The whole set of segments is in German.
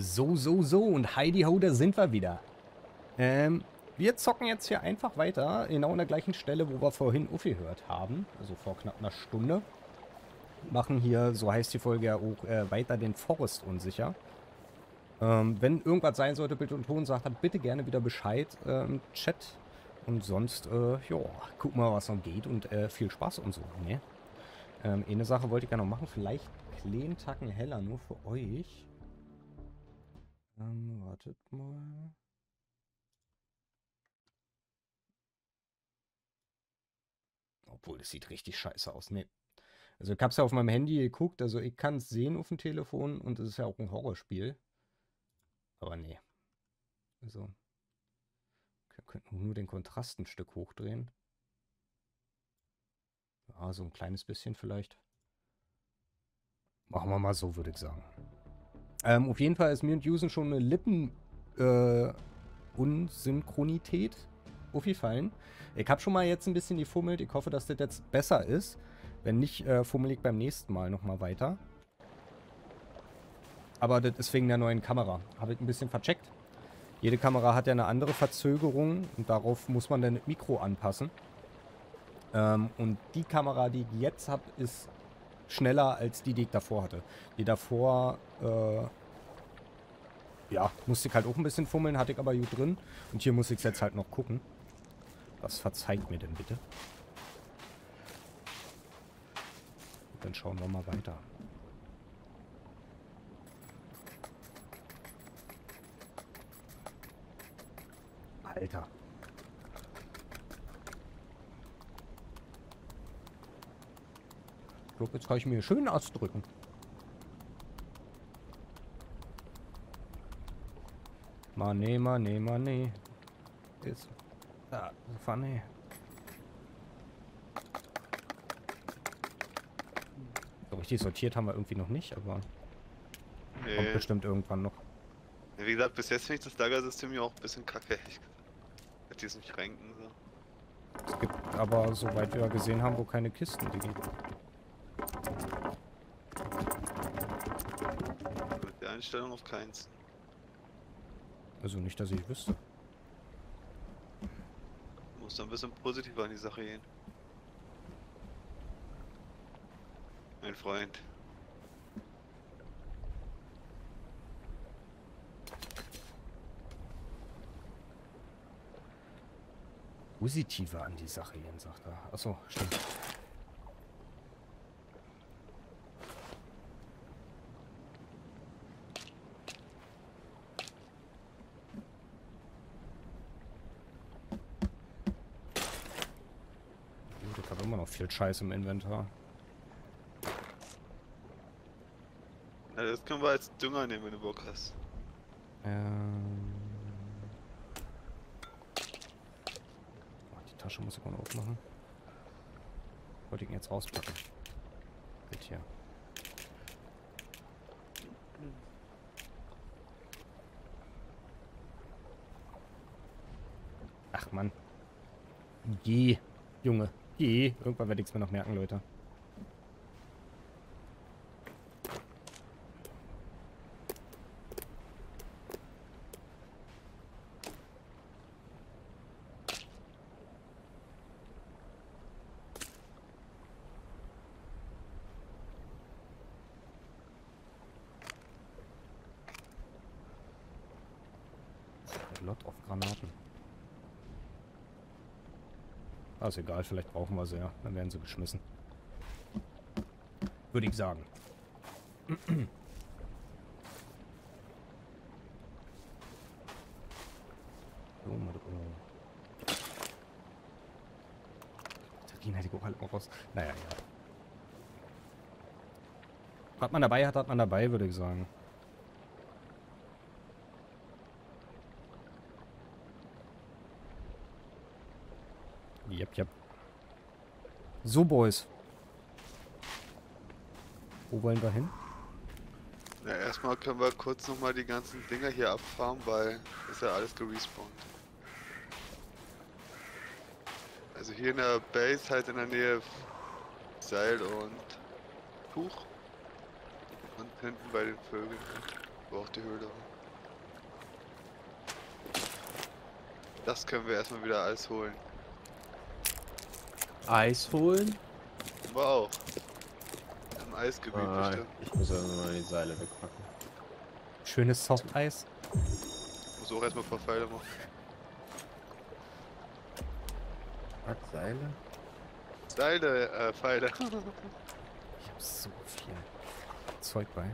So, so, so. Und Heidi Ho, da sind wir wieder. Ähm, wir zocken jetzt hier einfach weiter. Genau an der gleichen Stelle, wo wir vorhin aufgehört haben. Also vor knapp einer Stunde. Machen hier, so heißt die Folge ja auch, äh, weiter den Forest unsicher. Ähm, wenn irgendwas sein sollte, bitte und Ton sagt, dann bitte gerne wieder Bescheid äh, im Chat. Und sonst, äh, ja, gucken wir, was noch geht und äh, viel Spaß und so, ne? Ähm, eine Sache wollte ich gerne noch machen, vielleicht kleinen Tacken heller, nur für euch. Ähm, wartet mal. Obwohl, das sieht richtig scheiße aus. Ne. Also ich habe es ja auf meinem Handy geguckt, also ich kann es sehen auf dem Telefon und es ist ja auch ein Horrorspiel. Aber nee. Also, wir könnten nur den Kontrast ein Stück hochdrehen. Ja, so ein kleines bisschen vielleicht. Machen wir mal so, würde ich sagen. Ähm, auf jeden Fall ist mir und Usen schon eine Lippen äh, Unsynchronität aufgefallen. Ich habe schon mal jetzt ein bisschen gefummelt. Ich hoffe, dass das jetzt besser ist. Wenn nicht, äh, fummel ich beim nächsten Mal nochmal weiter. Aber das ist wegen der neuen Kamera. Habe ich ein bisschen vercheckt. Jede Kamera hat ja eine andere Verzögerung und darauf muss man dann das Mikro anpassen. Ähm, und die Kamera, die ich jetzt habe, ist schneller als die, die ich davor hatte. Die davor, äh, ja, musste ich halt auch ein bisschen fummeln, hatte ich aber gut drin. Und hier muss ich es jetzt halt noch gucken. Was verzeiht mir denn bitte? Dann schauen wir mal weiter. Alter. Glaube, jetzt kann ich mir schön ausdrücken. Money, money, money. Ist ah, funny. So richtig sortiert haben wir irgendwie noch nicht, aber nee. kommt bestimmt irgendwann noch. Wie gesagt, bis jetzt finde ich das Lagersystem ja auch ein bisschen kacke. Ich mit diesen Schränken so. Es gibt aber, soweit wir gesehen haben, wo keine Kisten, die gibt. Mit der Einstellung auf keins. Also nicht, dass ich wüsste. Muss dann ein bisschen positiver an die Sache gehen. Mein Freund. positiver an die Sache gehen, sagt er. Achso, stimmt. Ich habe immer noch viel Scheiß im Inventar. Ja, das können wir als Dünger nehmen, wenn du Bock hast. Ähm... Tasche muss ich mal aufmachen. Wollte ich ihn jetzt rauspacken. Bitte hier. Ach Mann. Geh, Junge. Geh. Irgendwann werde ich es mir noch merken, Leute. Ist egal, vielleicht brauchen wir sie ja. Dann werden sie geschmissen. Würde ich sagen. Batterien hätte ich auch halt mal raus. Naja, ja. Was man dabei hat, hat man dabei, würde ich sagen. So, Boys. Wo wollen wir hin? Ja, erstmal können wir kurz nochmal die ganzen Dinger hier abfahren, weil ist ja alles gerespawnt. Also hier in der Base halt in der Nähe Seil und Tuch. Und hinten bei den Vögeln. Wo auch die Höhle war. Das können wir erstmal wieder alles holen. Eis holen? Wow. Im Eisgebiet Ah, bestimmt. ich muss ja mal die Seile wegpacken. Schönes Softeis. Muss auch erstmal ein paar Pfeile machen. Was, Seile? Seile, äh, Pfeile. Ich hab so viel Zeug bei.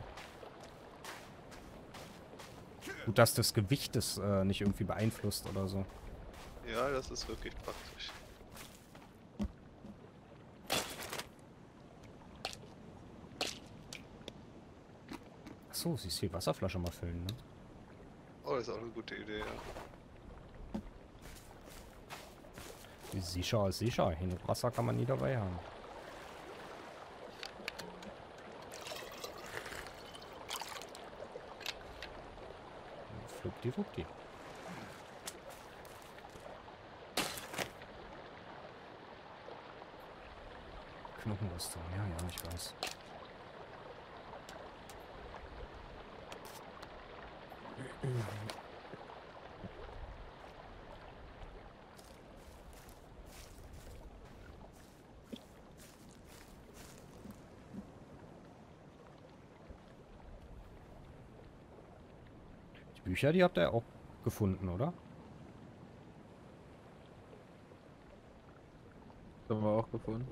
Gut, dass das Gewicht es äh, nicht irgendwie beeinflusst oder so. ja, das ist wirklich praktisch. Achso, siehst die Wasserflasche mal füllen, ne? Oh, das ist auch eine gute Idee, ja. Sicher ist sicher. Hin Wasser kann man nie dabei haben. Fluppdiwuppdi. Knochenrüstung, ja, ja, ich weiß. Die Bücher, die habt ihr auch gefunden, oder? Das haben wir auch gefunden.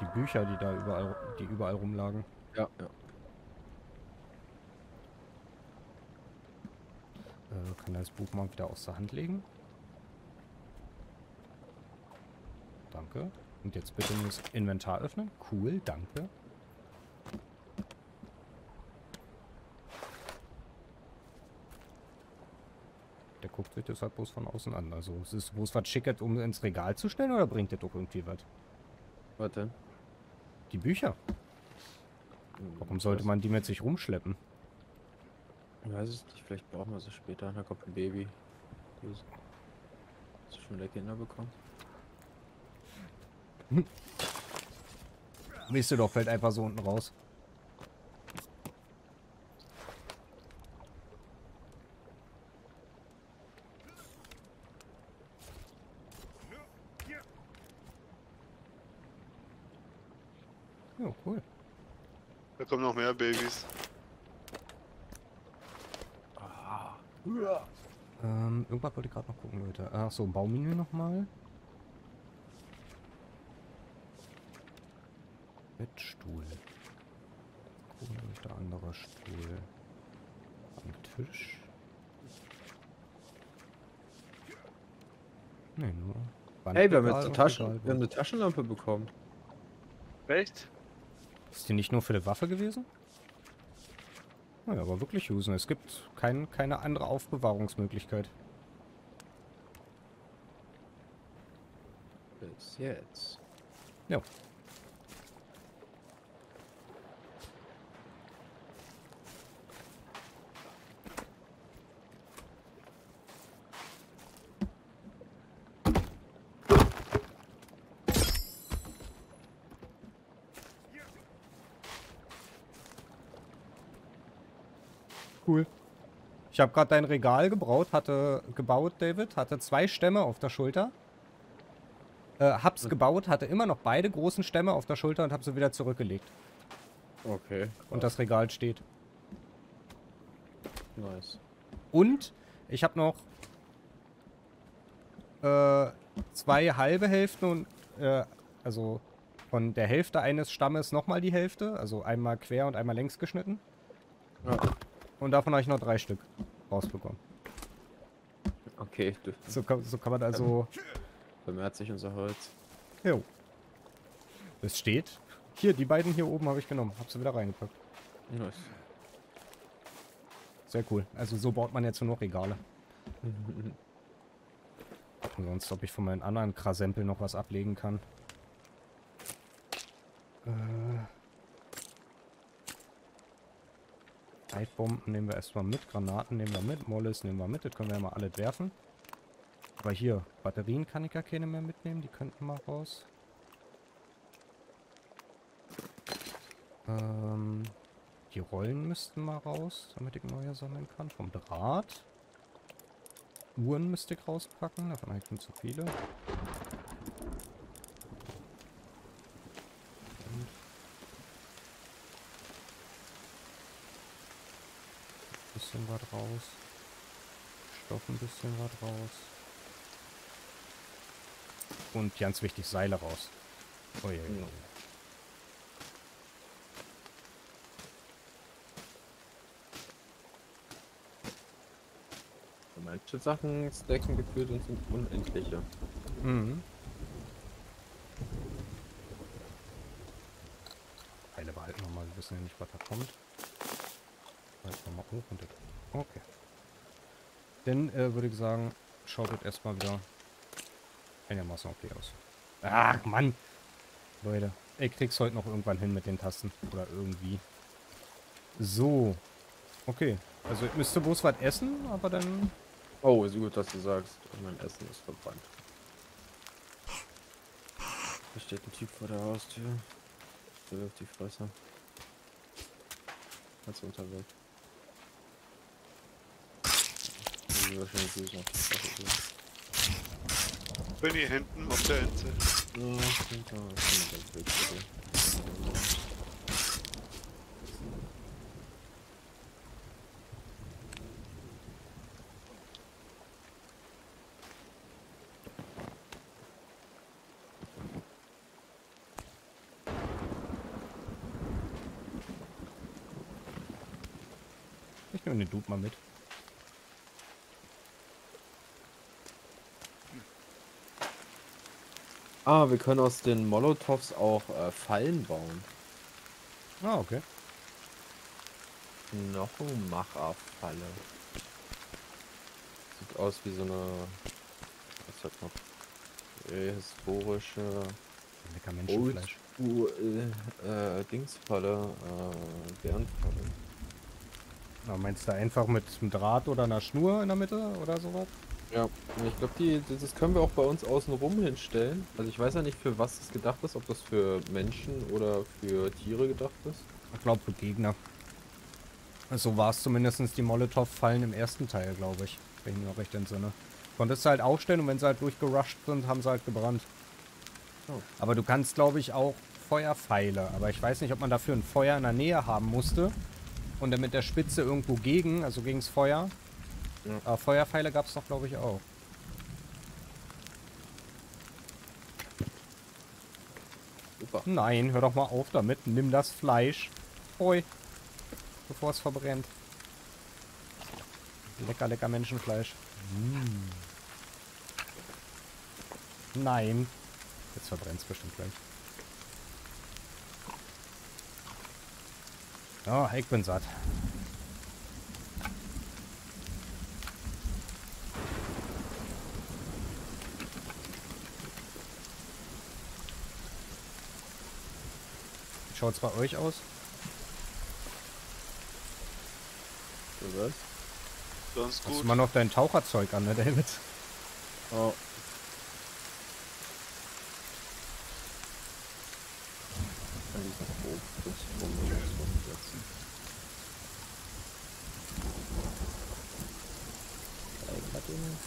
Die Bücher, die da überall, die überall rumlagen. Ja, ja. Das Buch mal wieder aus der Hand legen? Danke. Und jetzt bitte nur das Inventar öffnen. Cool, danke. Der guckt sich das halt bloß von außen an. Also, ist es bloß was Schickes, um ins Regal zu stellen oder bringt das doch irgendwie was? Was denn? Die Bücher. Warum sollte man die mit sich rumschleppen? Ich weiß es nicht, vielleicht brauchen wir sie später. Da kommt ein Baby. Hast du schon wieder Kinder bekommen? Wisst ihr doch, fällt einfach so unten raus. Ja, cool. Da kommen noch mehr Babys. Ähm, irgendwas wollte ich gerade noch gucken, Leute. Ach so, Baumenü nochmal. Bettstuhl. Gucken, wo ist der andere Stuhl? Am Tisch. Nee, nur. Hey, wir haben jetzt eine, Taschen, wir haben eine Taschenlampe bekommen. Echt? Ist die nicht nur für die Waffe gewesen? Naja, aber wirklich usen. Es gibt kein, keine andere Aufbewahrungsmöglichkeit. Bis jetzt. Ja. Cool. Ich habe gerade dein Regal gebaut, hatte gebaut, David, hatte zwei Stämme auf der Schulter. Äh, hab's Was? gebaut, hatte immer noch beide großen Stämme auf der Schulter und hab sie wieder zurückgelegt. Okay. Und das Regal steht. Nice. Und ich habe noch äh, zwei halbe Hälften und äh, also von der Hälfte eines Stammes nochmal die Hälfte, also einmal quer und einmal längs geschnitten. Ja. Und davon habe ich noch drei Stück rausbekommen. Okay, du So kann, so kann man also. vermehrt sich unser Holz. Jo. Es steht. Hier, die beiden hier oben habe ich genommen. Hab sie wieder reingepackt. Nice. Sehr cool. Also so baut man jetzt nur noch Regale. Und sonst, ob ich von meinen anderen Krasempel noch was ablegen kann. Äh. Zeitbomben nehmen wir erstmal mit, Granaten nehmen wir mit, Molles nehmen wir mit, das können wir ja mal alles werfen. Aber hier, Batterien kann ich ja keine mehr mitnehmen, die könnten mal raus. Ähm, Die Rollen müssten mal raus, damit ich neue sammeln kann. Vom Draht. Uhren müsste ich rauspacken, davon habe ich schon zu viele. Und bisschen was raus. Stoff ein bisschen was raus. Und ganz wichtig, Seile raus. Oh je, je, je. Manche Sachen stacken gefühlt und sind unendliche. Mhm. Pfeile behalten wir mal, wir wissen ja nicht, was da kommt. Halt nochmal hoch und das. Okay. Dann äh, würde ich sagen, schaut das erstmal wieder einigermaßen okay aus. Ach, Mann! Leute, ich krieg's heute noch irgendwann hin mit den Tasten. Oder irgendwie. So. Okay. Also ich müsste bloß was essen, aber dann Oh, ist gut, dass du sagst. Mein Essen ist verbrannt. Da steht ein Typ vor der Haustür. Der wirft die Fresse. Ganz unterwegs. Ich will wahrscheinlich sowieso auf die Fresse gehen. Bin hier hinten auf der Insel. Ja, ich bin da. Ich bin ganz wild für dich. ich nehme den Dude mal mit. Ah, wir können aus den Molotovs auch äh, Fallen bauen. Ah, okay. Knochenmacherfalle. Sieht aus wie so eine. Was sagt man? Historische. Lecker Menschenfleisch. Uh, äh, äh, Dingsfalle. Äh, Bärenfalle. Na, meinst du einfach mit einem Draht oder einer Schnur in der Mitte oder sowas? Ja, ich glaube, die, das können wir auch bei uns außen rum hinstellen. Also ich weiß ja nicht, für was es gedacht ist, ob das für Menschen oder für Tiere gedacht ist. Ich glaube für Gegner. So war es zumindest die Molotow-Fallen im ersten Teil, glaube ich. Wenn ich mich noch recht entsinne. Konntest du halt aufstellen und wenn sie halt durchgerusht sind, haben sie halt gebrannt. Oh. Aber du kannst, glaube ich, auch Feuerpfeile. Aber ich weiß nicht, ob man dafür ein Feuer in der Nähe haben musste. Und dann mit der Spitze irgendwo gegen, also gegens Feuer. Ja. Aber Feuerpfeile gab es doch, glaube ich, auch. Super. Nein, hör doch mal auf damit. Nimm das Fleisch. Oi. Bevor es verbrennt. Lecker, lecker Menschenfleisch. Mm. Nein. Jetzt verbrennt es bestimmt gleich. Oh, ich bin satt. Schaut's bei euch aus? Du was? Sonst Hast du gut. mal noch dein Taucherzeug an, ne, David? Oh. Kann diesen Bogen kurz umsetzen. Ich hatte ihn nicht.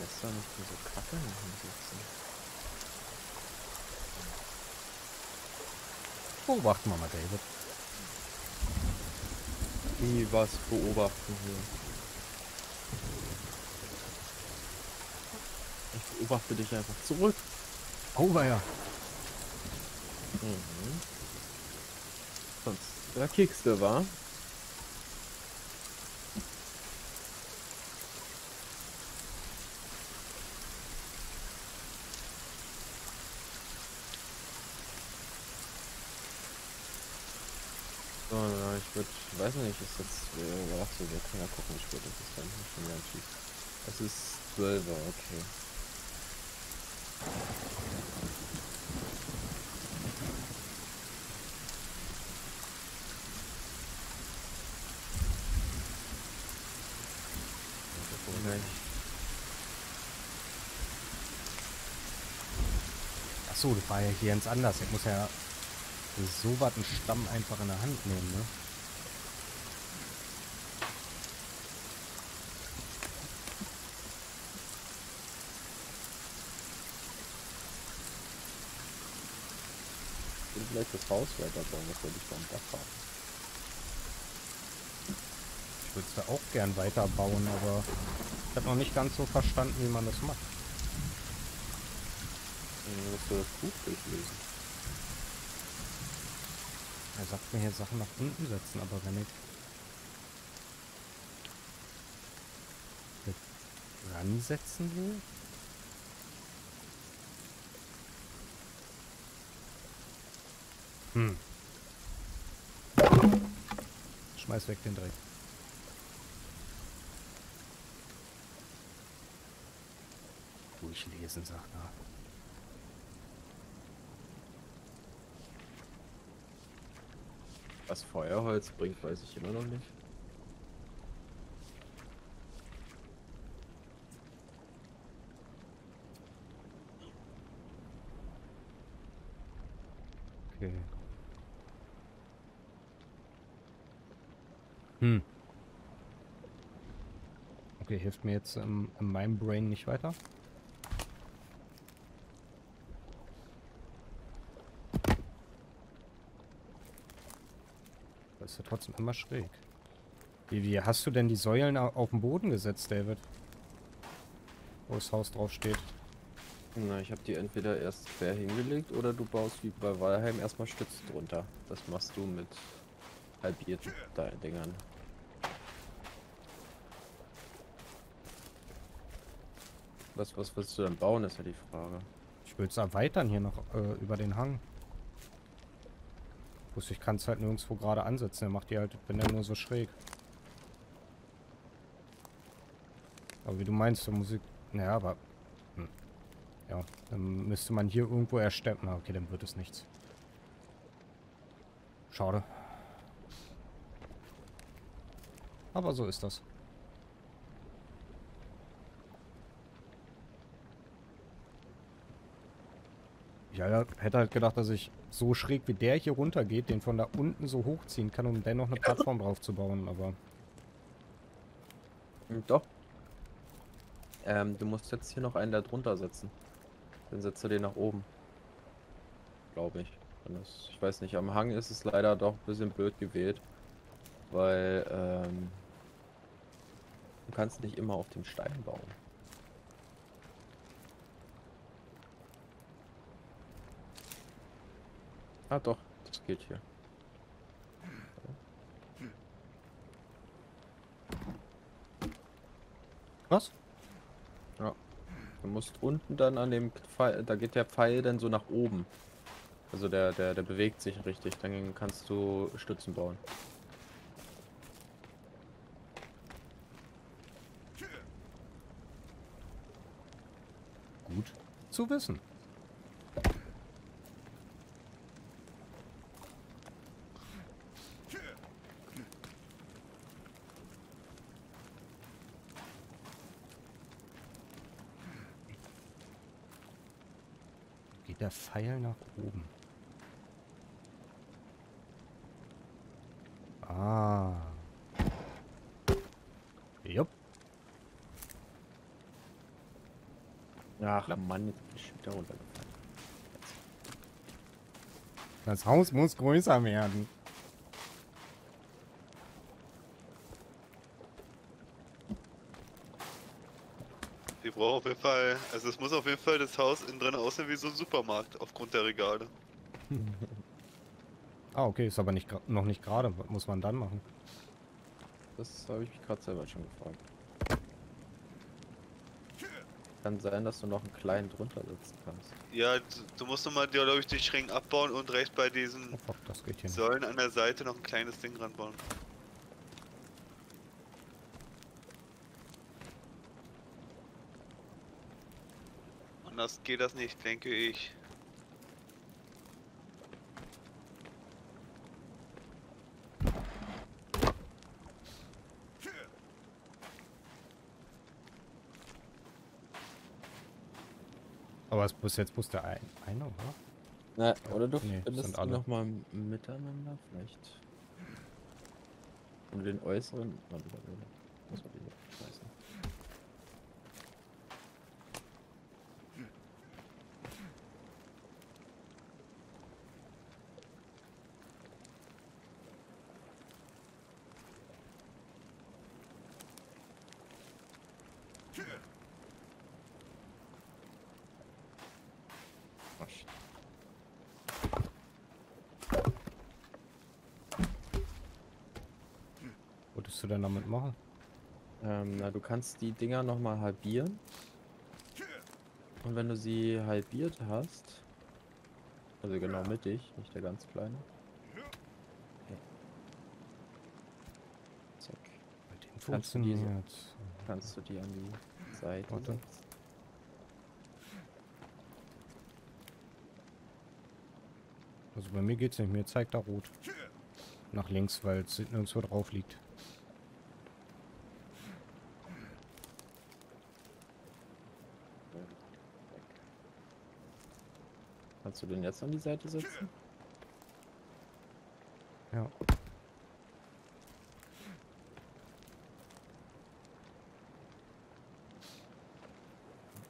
Lässt er nicht diese Kacke hinsetzen? Beobachten wir mal, David. Wie was beobachten hier? Ich beobachte dich einfach zurück. Over ja. Mhm. Sonst da kickst du, wa? Achso, der kann ja gucken, ich würde das. Dann ist schon ganz schief. Es ist 12 Uhr, okay. Achso, das war ja hier ganz anders. Ich muss ja so was einen Stamm einfach in der Hand nehmen, ne? Das Haus weiterbauen, was soll ich am Dach haben? Ich würde es da auch gern weiterbauen, aber ich habe noch nicht ganz so verstanden, wie man das macht. Dann musst du das Buch durchlesen. Er sagt mir hier Sachen nach unten setzen, aber wenn ich ransetzen will. Hm. Schmeiß weg den Dreck. Durchlesen, sagt er. Was Feuerholz bringt, weiß ich immer noch nicht. Okay. Hm. Okay, hilft mir jetzt ähm, in meinem Brain nicht weiter. Das ist ja trotzdem immer schräg. Wie, wie hast du denn die Säulen au- auf den Boden gesetzt, David? Wo das Haus drauf steht. Na, ich habe die entweder erst quer hingelegt oder du baust wie bei Valheim erstmal Stützen drunter. Das machst du mit halbierten Di- Dingern. Was, was willst du denn bauen, ist ja die Frage. Ich will es erweitern hier noch äh, über den Hang. Bloß ich kann es halt nirgendwo gerade ansetzen. Er macht die halt, wenn er nur so schräg. Aber wie du meinst, da muss ich... Naja, aber... Hm. Ja, dann müsste man hier irgendwo erstellen. Na, okay, dann wird es nichts. Schade. Aber so ist das. Ja, ja, hätte halt gedacht, dass ich so schräg wie der hier runter geht, den von da unten so hochziehen kann, um dennoch eine Plattform drauf zu bauen, aber... Hm, Doch. Ähm, du musst jetzt hier noch einen da drunter setzen. Dann setzt du den nach oben. Glaube ich. Das, ich weiß nicht, am Hang ist es leider doch ein bisschen blöd gewählt. Weil, ähm, du kannst nicht immer auf dem Stein bauen. Ah doch, das geht hier. Was? Du musst unten dann an dem Pfeil, da geht der Pfeil dann so nach oben. Also der, der, der bewegt sich richtig, dann kannst du Stützen bauen. Gut zu wissen. Geht der Pfeil nach oben? Ah. Jupp. Ach Mann, jetzt bin ich wieder runtergefallen. Das Haus muss größer werden. Die brauchen auf jeden Fall, also es muss auf jeden Fall das Haus innen drin aussehen wie so ein Supermarkt, aufgrund der Regale. Ah, okay, ist aber nicht gra- noch nicht gerade. Was muss man dann machen? Das habe ich mich gerade selber schon gefragt. Kann sein, dass du noch einen kleinen drunter setzen kannst. Ja, du, du musst nochmal, glaube ich, die Schränken abbauen und rechts bei diesen Oh, fuck, das geht hier nicht. Säulen an der Seite noch ein kleines Ding ranbauen. Anders geht das nicht, denke ich. Aber es muss jetzt bloß der ein, eine, oder? Na, oder du nee, findest alle. nochmal miteinander, vielleicht. Und den äußeren. Warte, warte, warte. Muss man die schmeißen. Oh, shit. Was würdest du denn damit machen? Ähm, na, du kannst die Dinger nochmal halbieren. Und wenn du sie halbiert hast, also genau mittig, nicht der ganz kleine. Okay. Zack. Dem funktioniert. Kannst du die an die Seite Warte. Also bei mir geht's nicht. Mir zeigt er rot. Nach links, weil es nirgendwo drauf liegt. Kannst du den jetzt an die Seite setzen? Ja.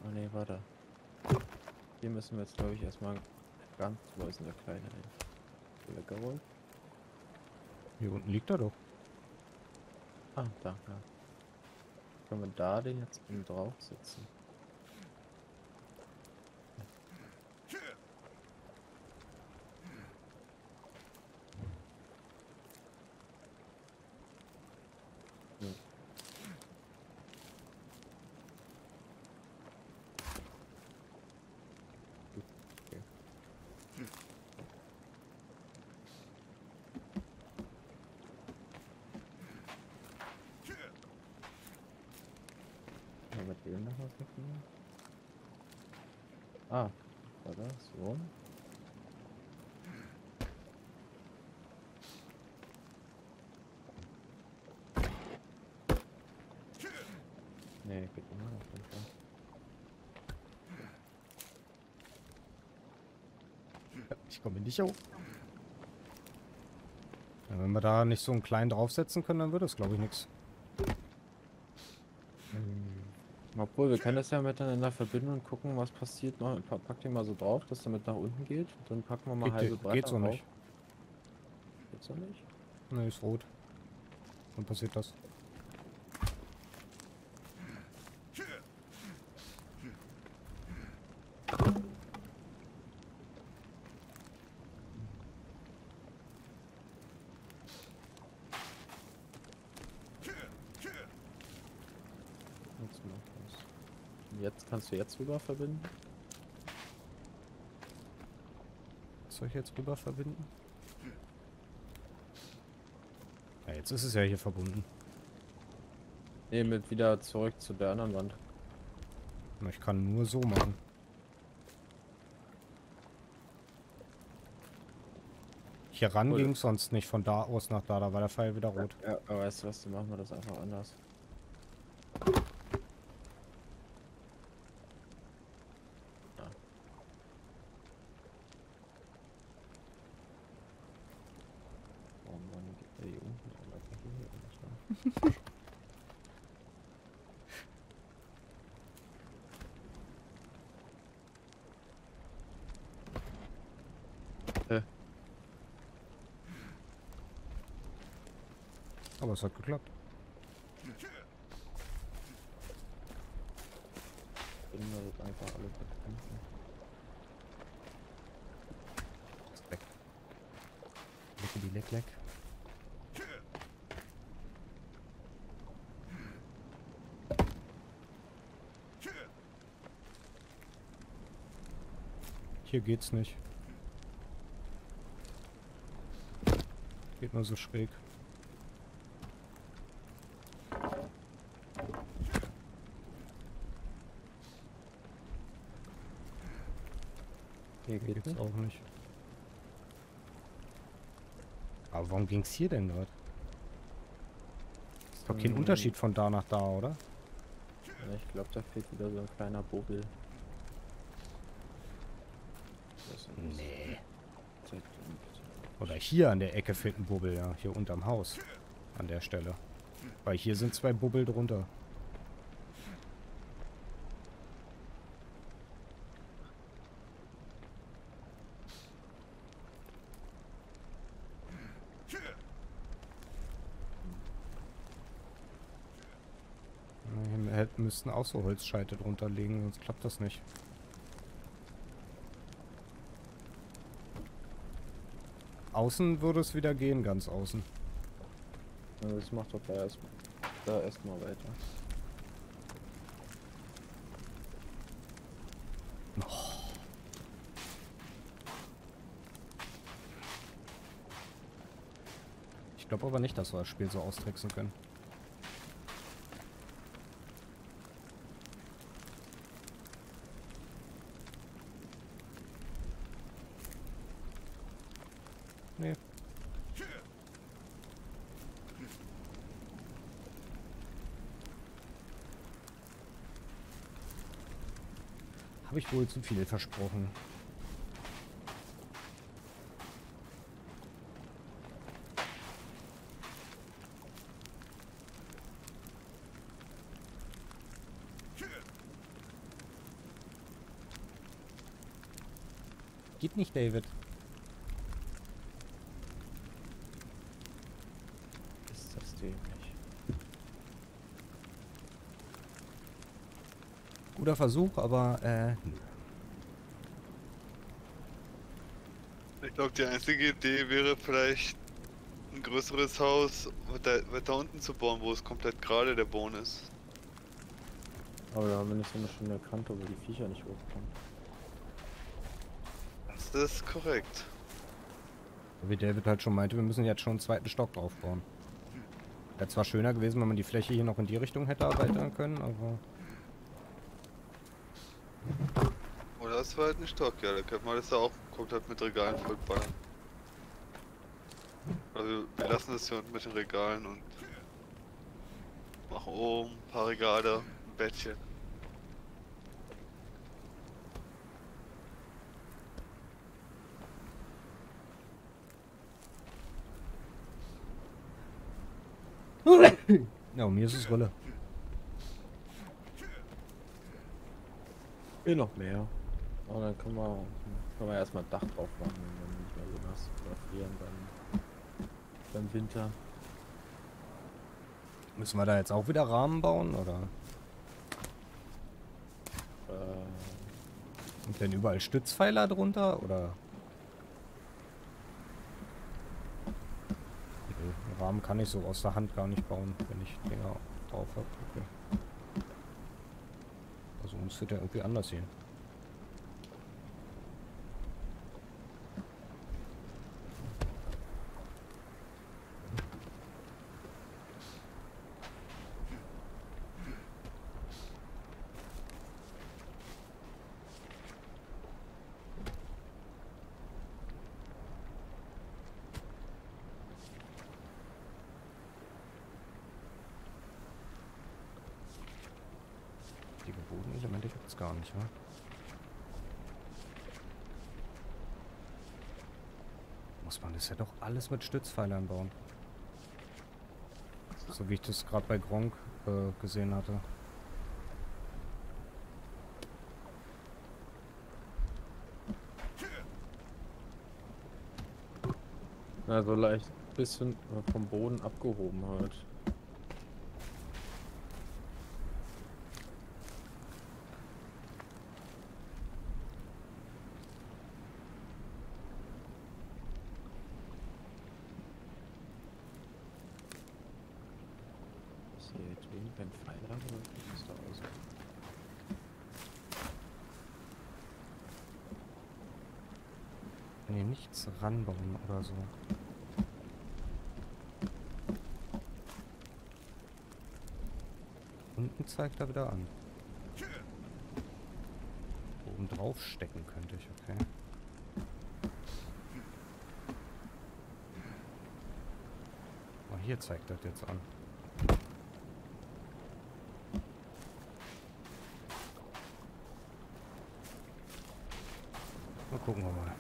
Oh ne, warte. Hier müssen wir jetzt glaube ich erstmal ganz wo ist denn der kleine hin? Weggerollt? Hier unten liegt er doch. Ah, da, ja. Können wir da den jetzt oben drauf setzen? Hm. Gut, okay. Mal mit dem noch was mitnehmen? Ah, war das so? Nee, geht immer noch nicht. ja. Ich komme nicht hoch. Ja, wenn wir da nicht so einen kleinen draufsetzen können, dann wird das glaube ich nichts. Obwohl, wir können das ja miteinander verbinden und gucken, was passiert. Pa- pack den mal so drauf, dass der mit nach unten geht. Und dann packen wir mal Geht, halbe Bretter geht so drauf. nicht. Geht so nicht? Ne, ist rot. Dann passiert das. Jetzt mal was. Und Jetzt rüber verbinden. Soll ich jetzt rüber verbinden? Ja, jetzt ist es ja hier verbunden. Ne, mit wieder zurück zu der anderen Wand. Ich kann nur so machen. Hier ran Cool. ging sonst nicht von da aus nach da, da war der Pfeil wieder rot. Ja, aber weißt du was, dann machen wir das einfach anders. Ja. Warum waren die hier unten? Aber hier nicht, ne? Es hat geklappt. Können wir jetzt einfach alle. Ist weg. Lecke die leck leck. Hier geht's nicht. Geht nur so schräg. Nicht. auch nicht. Aber warum ging's hier denn gerade? Ist doch kein Hm. Unterschied von da nach da, oder? Ja, ich glaube, da fehlt wieder so ein kleiner Bobel. Nee. Oder hier an der Ecke fehlt ein Bubbel, ja. Hier unterm Haus. An der Stelle. Weil hier sind zwei Bubbel drunter. Ja, Hier hätten- müssten auch so Holzscheite drunter liegen, sonst klappt das nicht. Außen würde es wieder gehen, ganz außen. Ja, das macht doch da erstmal da erstmal weiter. Ich glaube aber nicht, dass wir das Spiel so austricksen können. Nee. Habe ich wohl zu viel versprochen. Geht nicht, David. Ist das dämlich? Guter Versuch, aber äh. Ich glaube, die einzige Idee wäre vielleicht ein größeres Haus weiter, weiter unten zu bauen, wo es komplett gerade der Boden ist. Aber da haben wir nicht so eine schöne Kante, wo die Viecher nicht hochkommen. Das ist korrekt. Wie David halt schon meinte, wir müssen jetzt schon einen zweiten Stock drauf bauen. Wäre zwar schöner gewesen, wenn man die Fläche hier noch in die Richtung hätte erweitern können, aber... Es war halt ein Stock, ja, da könnte man das ja auch komplett mit Regalen vollballern. Also wir lassen das hier unten mit den Regalen und machen oben ein paar Regale, ein Bettchen. Ja, und mir ist es Rille. Hier noch mehr. Und dann können wir, können wir erstmal Dach drauf machen, wenn wir nicht mehr so nass oder frieren beim, beim Winter. Müssen wir da jetzt auch wieder Rahmen bauen, oder? Äh, Und denn überall Stützpfeiler drunter, oder? Rahmen kann ich so aus der Hand gar nicht bauen, wenn ich Dinger drauf habe. Okay. Also muss das ja irgendwie anders sehen. Die Bodenelemente gibt es gar nicht, wa? Muss man das ja doch alles mit Stützpfeilern bauen. So wie ich das gerade bei Gronk äh, gesehen hatte. also leicht bisschen vom Boden abgehoben halt. Ich sehe jetzt wenig kein Pfeiler, aber wie sieht's da aus? Kann hier nichts ranbauen so. Unten zeigt er wieder an. Oben drauf stecken könnte ich, okay. Oh, hier zeigt er jetzt an. gucken wir mal.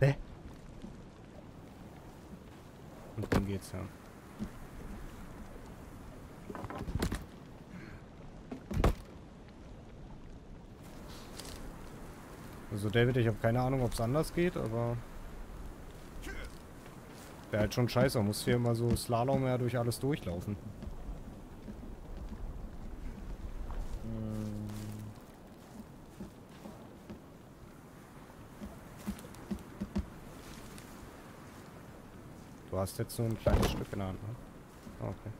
Hä? Ja. Also David, ich habe keine Ahnung, ob es anders geht, aber... Wäre halt schon scheiße, muss hier immer so Slalom ja durch alles durchlaufen. Du hast jetzt so ein kleines Stück in der Hand, ne? Okay.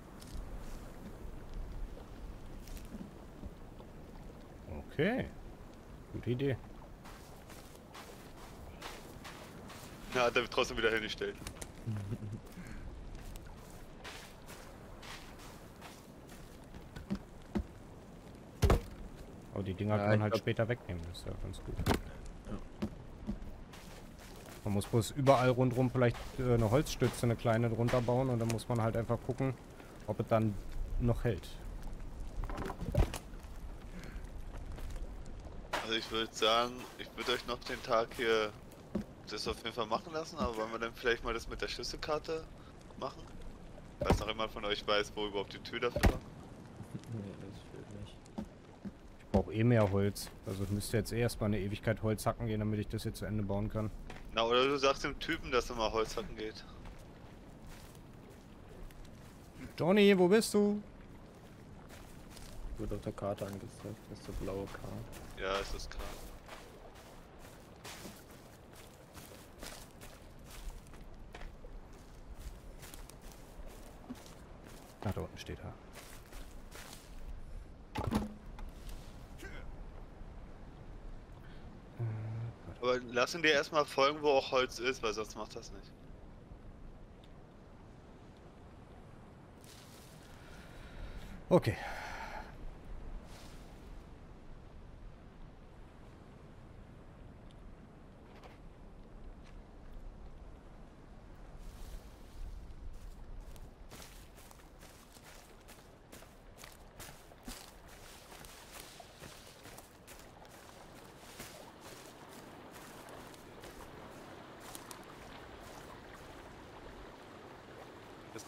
Okay. Gute Idee. Na, hat er trotzdem wieder hingestellt. Aber die Dinger Ja, kann man halt glaub- später wegnehmen, das ist ja ganz gut. Man muss bloß überall rundherum vielleicht äh, eine Holzstütze, eine kleine drunter bauen und dann muss man halt einfach gucken, ob es dann noch hält. Also ich würde sagen, ich würde euch noch den Tag hier das auf jeden Fall machen lassen, aber wollen wir dann vielleicht mal das mit der Schlüsselkarte machen? Falls noch jemand von euch weiß, wo überhaupt die Tür dafür war. nee, das will nicht. Ich brauche eh mehr Holz. Also es müsste jetzt eh erstmal eine Ewigkeit Holz hacken gehen, damit ich das jetzt zu Ende bauen kann. Na, oder du sagst dem Typen, dass er mal Holz hacken geht. Johnny, wo bist du? Wird auf der Karte angezeigt, das ist der blaue K. Ja, ist das klar. Ach, da unten steht er. Aber lassen dir erstmal folgen, wo auch Holz ist, weil sonst macht das nicht. Okay.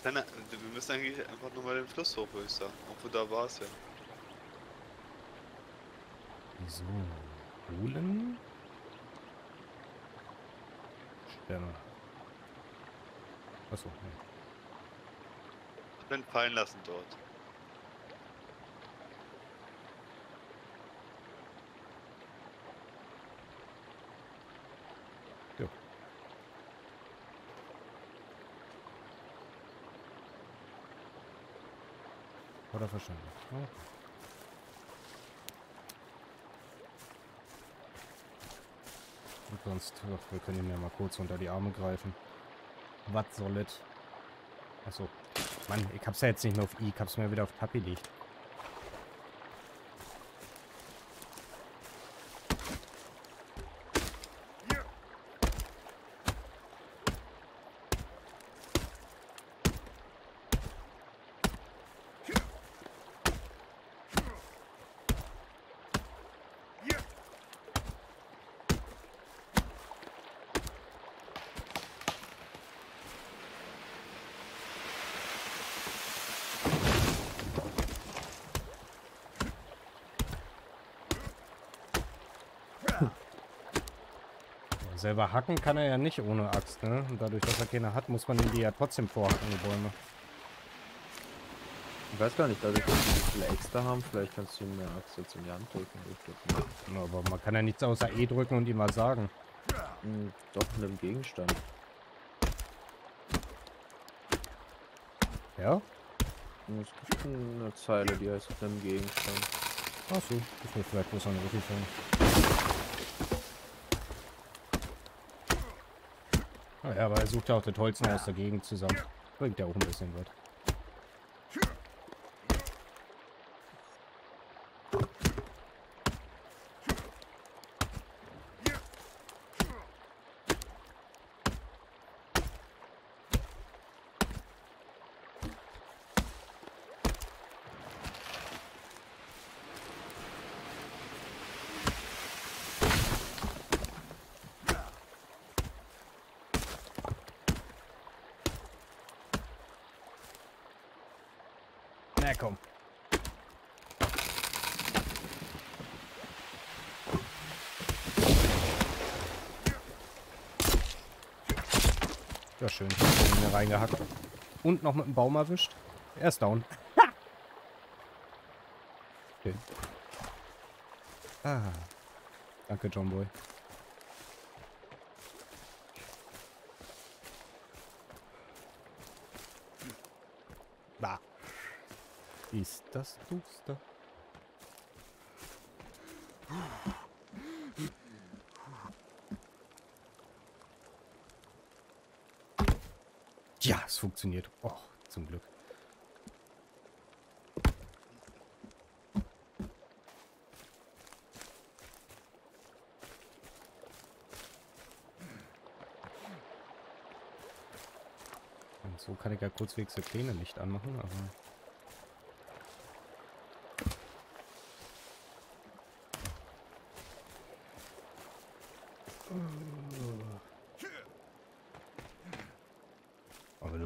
Ja- wir müssen eigentlich einfach nur mal den Fluss hoch, würde ich sagen. Obwohl da war es ja. So. Holen. Sterne. Achso, nee. Dann fallen lassen dort. Oder verstanden. Okay. Und sonst, ach, wir können ihn ja mal kurz unter die Arme greifen. Was soll es? Achso. Mann, ich hab's ja jetzt nicht mehr auf I, ich hab's mir wieder auf Tab gelegt. Selber hacken kann er ja nicht ohne Axt, ne? Und dadurch, dass er keine hat, muss man ihm die ja trotzdem vorhacken, die Bäume. Ich weiß gar nicht, dadurch, dass wir so viele extra haben, vielleicht kannst du ihm mehr Axt jetzt in die Hand drücken. Ja, Aber man kann ja nichts außer E drücken und ihm mal sagen. Hm, doch, mit einem Gegenstand. Ja? Hm, Es gibt eine Zeile, die heißt mit einem Gegenstand. Achso, ist mir vielleicht bloß an den Rücken fallen. Ah ja, aber er sucht ja auch das Holz noch aus der Gegend zusammen. Bringt ja auch ein bisschen was. Na komm. Ja, schön. Mir reingehackt. Und noch mit dem Baum erwischt. Er ist down. Okay. Ah. Danke, John Boy. Bah. Ist das duster? Ja, es funktioniert. Oh, zum Glück. Und so kann ich ja kurzwegs das kleine Licht anmachen, aber... Aber wenn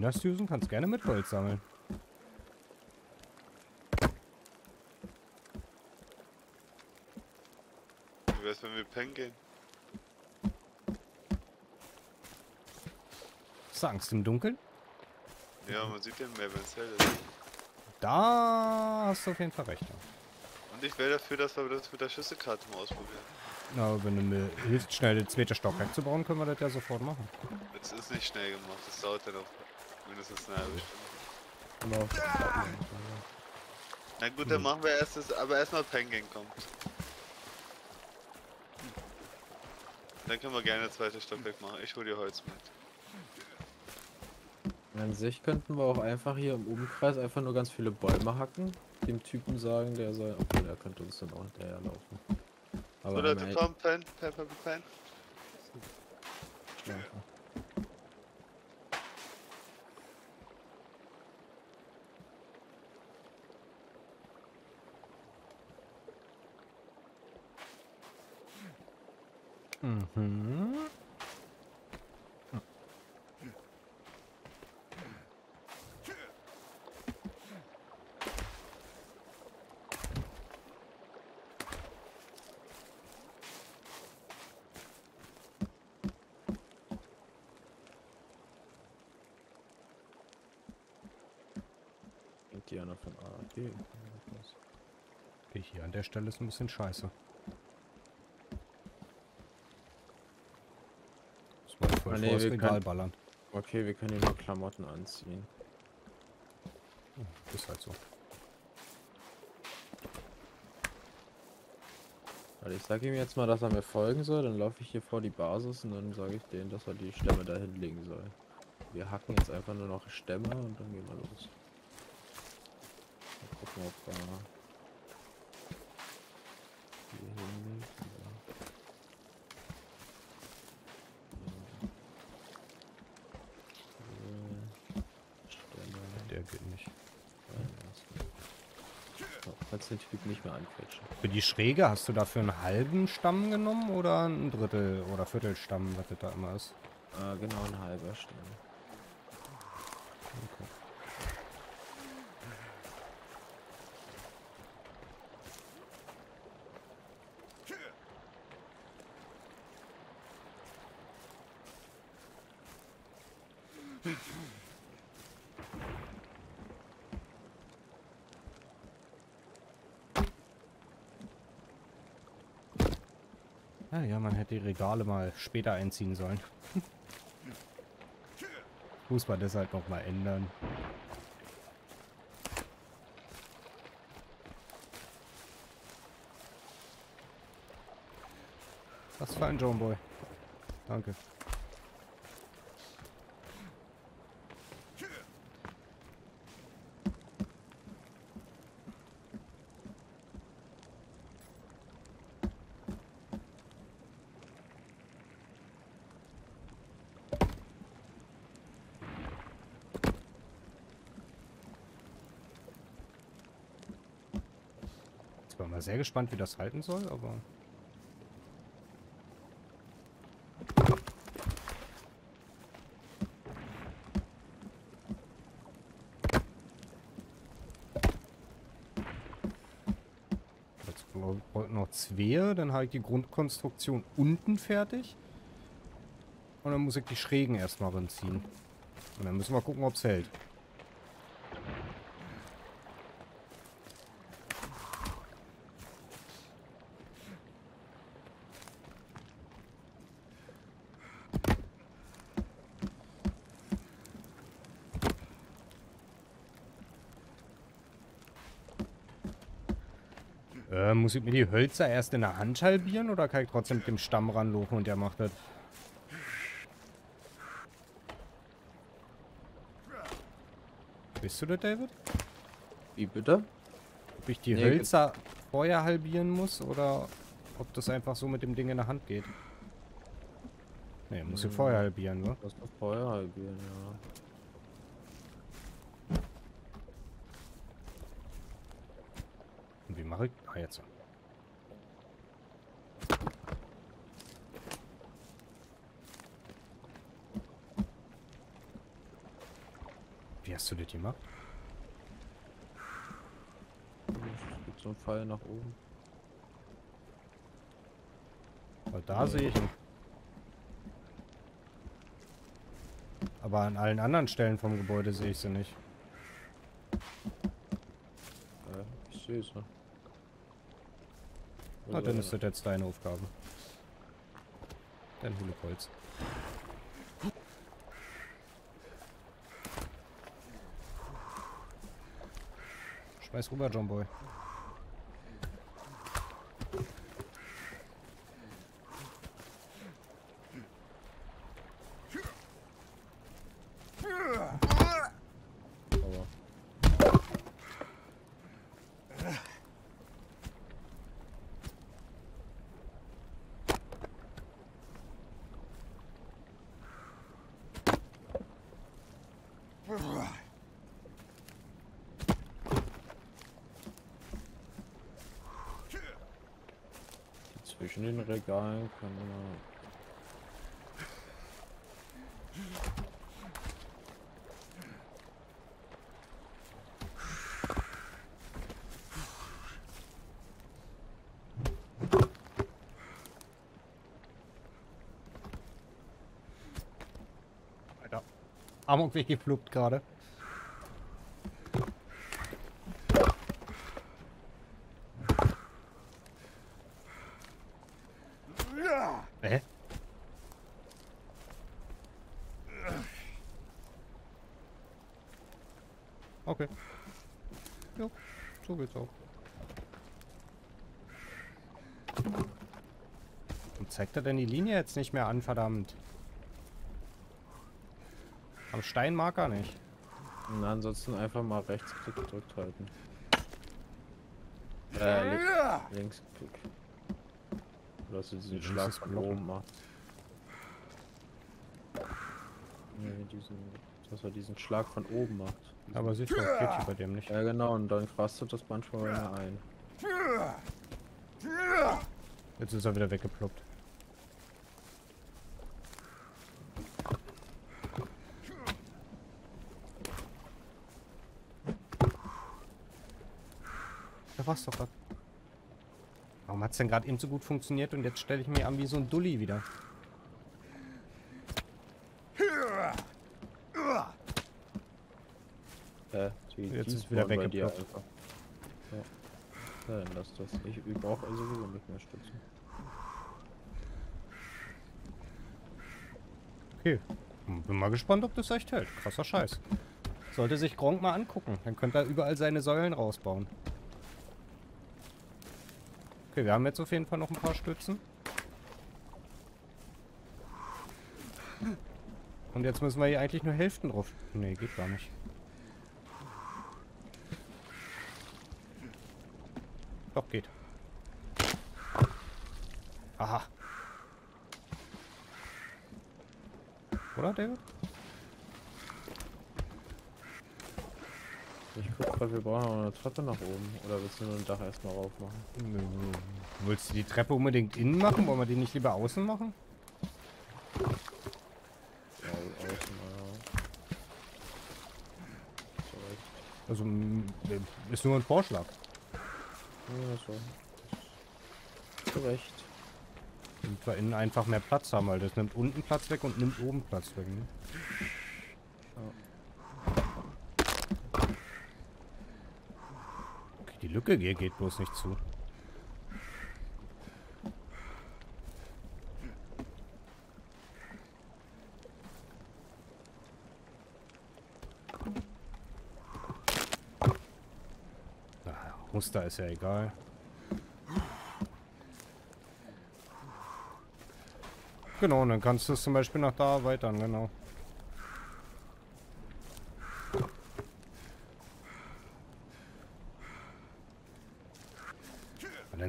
tun hast, Susan, kannst gerne mit Holz sammeln. Wie wär's, wenn wir pennen gehen? Hast du Angst im Dunkeln? Ja, man sieht den mehr, wenn es hell ist. Da hast du auf jeden Fall recht. ja. Und ich wäre dafür, dass wir das mit der Schüsselkarte mal ausprobieren. Na, wenn du mir hilfst, schnell den zweiten Stockwerk zu bauen, können wir das ja sofort machen. Das ist nicht schnell gemacht, das dauert ja noch mindestens eine halbe Stunde. Genau. Na gut, dann machen wir erst das, aber erstmal Penguin kommt. Dann können wir gerne das zweite Stockwerk machen. Ich hol dir Holz mit. An sich könnten wir auch einfach hier im Umkreis einfach nur ganz viele Bäume hacken. Dem Typen sagen, der soll. Obwohl, der könnte uns dann auch hinterherlaufen. Aber So Leute, komm, pen, pen, pen, pen. Mhm. Von A. Hier an der Stelle ist ein bisschen scheiße. Muss mal voll Ah, nee, wir Regal können- ballern. Okay, wir können hier nur Klamotten anziehen. Oh, ist halt so. Also ich sage ihm jetzt mal, dass er mir folgen soll, dann laufe ich hier vor die Basis und dann sage ich denen, dass er die Stämme da hinlegen soll. Wir hacken jetzt einfach nur noch Stämme und dann gehen wir los. Mal gucken, ob wir hier hinlegen. Ja. Stämme. Der geht nicht. So, Kannst den Anquetschen. Für die Schräge hast du dafür einen halben Stamm genommen oder ein Drittel oder Viertelstamm, was das da immer ist? Ah, genau ein halber Stamm. Ah ja, man hätte die Regale mal später einziehen sollen. Muss man das halt noch mal ändern. Was für ein John Boy. Danke. bin mal sehr gespannt, wie das halten soll, aber... Jetzt wollten noch zwei, dann habe ich die Grundkonstruktion unten fertig. Und dann muss ich die Schrägen erstmal ranziehen. Und dann müssen wir gucken, ob es hält. Muss ich mir die Hölzer erst in der Hand halbieren oder kann ich trotzdem mit dem Stamm ranlaufen und der macht das? Bist du das, David? Wie bitte? Ob ich die Nee, Hölzer vorher halbieren muss oder ob das einfach so mit dem Ding in der Hand geht? Ne, muss ich vorher halbieren, ne? Das noch vorher halbieren, ja. Und wie mache ich? Ah, jetzt. Hast du das gemacht? Es gibt so einen Pfeil nach oben. Weil da sehe ich ihn. Aber an allen anderen Stellen vom Gebäude sehe ich sie nicht. Ja, ich sehe. Ne? Na, dann ist das jetzt deine Aufgabe. Dein Hulepolz. Schmeiß rüber, John Boy. Aber zwischen den Regalen kann man. Alter. Amok weggefluppt gerade. Hä? Okay. Ja, so geht's auch. Und zeigt er denn die Linie jetzt nicht mehr an, verdammt? Am Steinmarker nicht. Und ansonsten einfach mal Rechtsklick gedrückt halten. Äh, li Linksklick. Oder du diesen Schlag von oben machst. Nee, diesen, dass er diesen Schlag von oben macht. Diesen- Aber siehst du, geht hier bei dem nicht. ja genau, und dann rastet das manchmal ein. Jetzt ist er wieder weggeploppt. War's doch grad. Warum hat's denn gerade eben so gut funktioniert und jetzt stelle ich mir an wie so ein Dulli wieder? Äh, die, Jetzt die ist wieder weggeploppt. einfach. Ja. ja, dann lass das. Ich, ich brauche also sowieso nicht mehr Stützen. Okay. Bin mal gespannt, ob das echt hält. Krasser Scheiß. Sollte sich Gronk mal angucken. Dann könnte er überall seine Säulen rausbauen. Okay, wir haben jetzt auf jeden Fall noch ein paar Stützen. Und jetzt müssen wir hier eigentlich nur Hälften drauf. Nee, geht gar nicht. Doch, geht. Aha. Oder, David? Ich guck grad, wir brauchen noch eine Treppe nach oben. Oder willst du nur ein Dach erstmal rauf machen? Nö, Willst du die Treppe unbedingt innen machen? Wollen wir die nicht lieber außen machen? Ja, außen, ja. Also, ist nur ein Vorschlag. Ja, so. zurecht. Damit wir innen einfach mehr Platz haben, weil das nimmt unten Platz weg und nimmt oben Platz weg. Ne? Okay, die Lücke hier geht bloß nicht zu. Ah, Muster ist ja egal. Genau, und dann kannst du es zum Beispiel nach da erweitern, genau.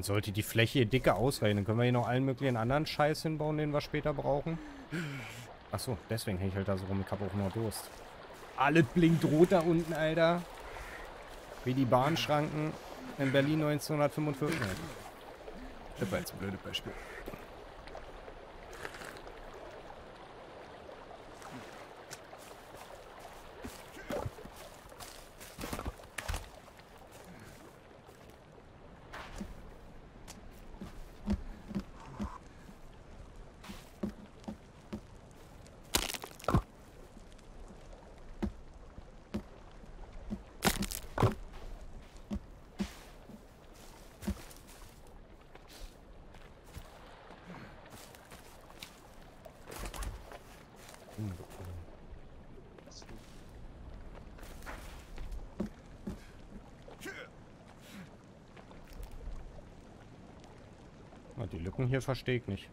Dann sollte die Fläche hier dicker ausreichen. Dann können wir hier noch allen möglichen anderen Scheiß hinbauen, den wir später brauchen. Achso, deswegen hänge ich halt da so rum. Ich habe auch nur Durst. Alles blinkt rot da unten, Alter. Wie die Bahnschranken in Berlin 1945. Das war jetzt ein blödes Beispiel. Ah, Die Lücken hier verstehe ich nicht.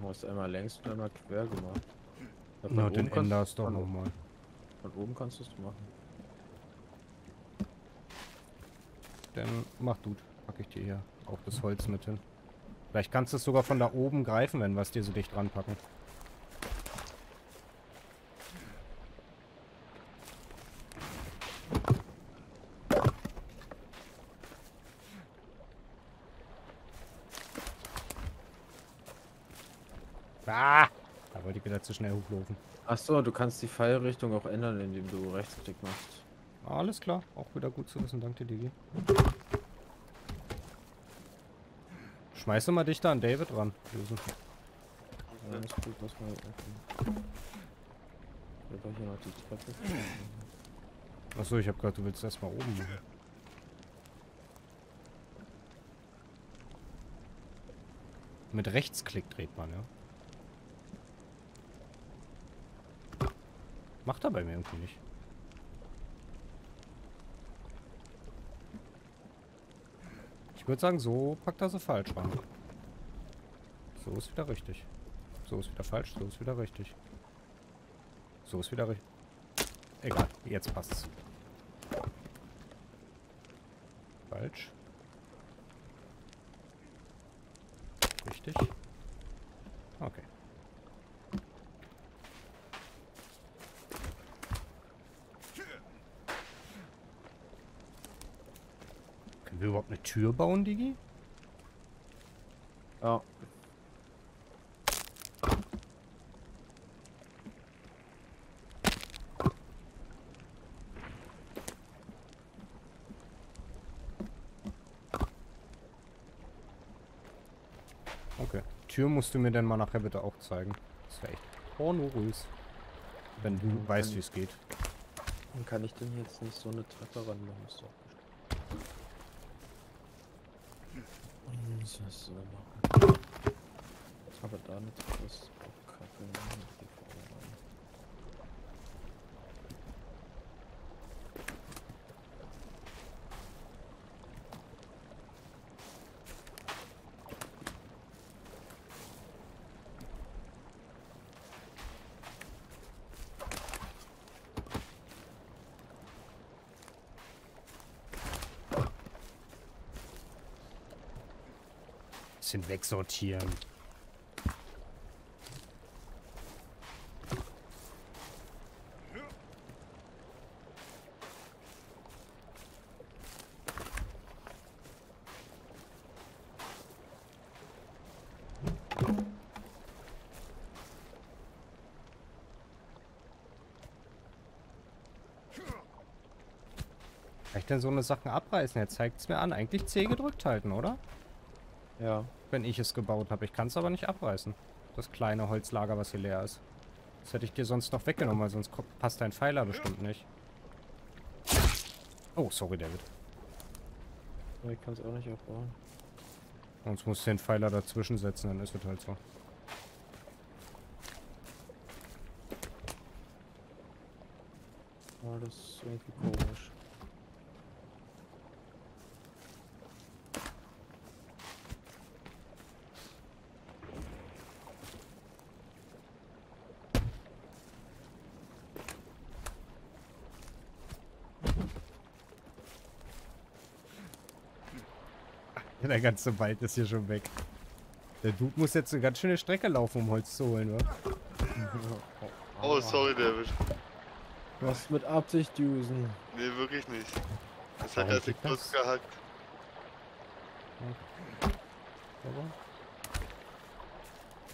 Du hast einmal längs und einmal quer gemacht. Von Na, oben den kannst- änderst doch nochmal. Von oben kannst du es machen. Dann mach du. Pack ich dir hier auch das Holz mit hin. Vielleicht kannst du es sogar von da oben greifen, wenn wir es dir so dicht ranpacken. Ah! Da wollte ich wieder zu schnell hochlaufen. Achso, du kannst die Pfeilrichtung auch ändern, indem du Rechtsklick machst. Alles klar, auch wieder gut zu wissen. Danke, Digi. Schmeiß mal dichter an David ran. Lösen. Ja, ist gut, was mal öffnen. Hier noch die Treppe. Achso, ich hab gehört, du willst erstmal oben machen. Mit Rechtsklick dreht man, ja. Macht er bei mir irgendwie nicht. Ich würde sagen, so packt er sie falsch ran. So ist wieder richtig. So ist wieder falsch, so ist wieder richtig. So ist wieder richtig. Egal, jetzt passt's. Falsch. Richtig. Okay. Können wir überhaupt eine Tür bauen, Digi? Ja. Okay. Tür musst du mir dann mal nachher bitte auch zeigen. Das wäre echt pornorös. Wenn du Mhm, weißt, wie es geht. Dann kann ich denn jetzt nicht so eine Treppe ranmachen. Ist doch Hast du da machen? Aber da ist auch kacke. ne? Die vorne rein. Bisschen wegsortieren. Vielleicht denn so eine Sachen abreißen? Er zeigt es mir an. Eigentlich C gedrückt halten, oder? Ja. Wenn ich es gebaut habe. Ich kann es aber nicht abreißen. Das kleine Holzlager, was hier leer ist. Das hätte ich dir sonst noch weggenommen, weil sonst passt dein Pfeiler bestimmt nicht. Oh, sorry, David. Ich kann es auch nicht aufbauen. Sonst musst du den Pfeiler dazwischen setzen, dann ist es halt so. Ja, das ist irgendwie komisch. Der ganze Wald ist hier schon weg. Der Dude muss jetzt eine ganz schöne Strecke laufen, um Holz zu holen, oder? Oh, sorry, David. Du hast mit Absicht usen. Nee, wirklich nicht. Das hat er sich kurz gehackt.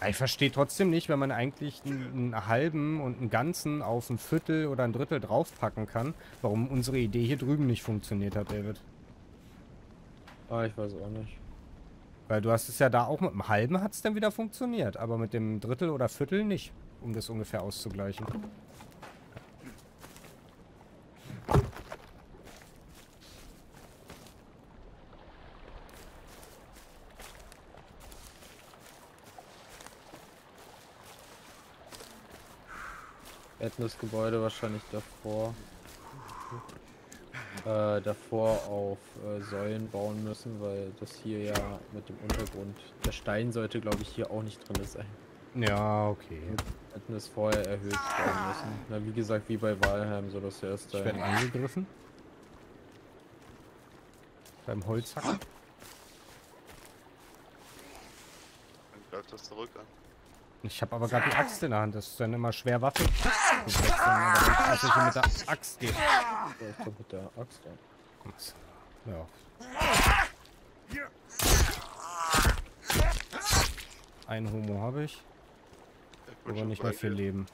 Ich verstehe trotzdem nicht, wenn man eigentlich einen, einen halben und einen ganzen auf ein Viertel oder ein Drittel draufpacken kann, warum unsere Idee hier drüben nicht funktioniert hat, David. Ah, ich weiß auch nicht. Weil du hast es ja da auch mit dem halben hat es dann wieder funktioniert, aber mit dem Drittel oder Viertel nicht, um das ungefähr auszugleichen. Wir hätten das Gebäude wahrscheinlich davor äh, davor auf äh, Säulen bauen müssen, weil das hier ja mit dem Untergrund, der Stein sollte glaube ich hier auch nicht drin sein. Ja, okay. Wir hätten das vorher erhöht bauen müssen. Na, wie gesagt, wie bei Walheim, so dass er erst Ich werde angegriffen. Beim Holzhacken. Dann greift das zurück an. Ich habe aber gerade die Axt in der Hand. Das ist dann immer schwer, Waffe ich hier mit der Axt gehen. Ich glaub, mit der Axt an. Ja. Ein Homo habe ich, aber nicht mehr viel. Leben.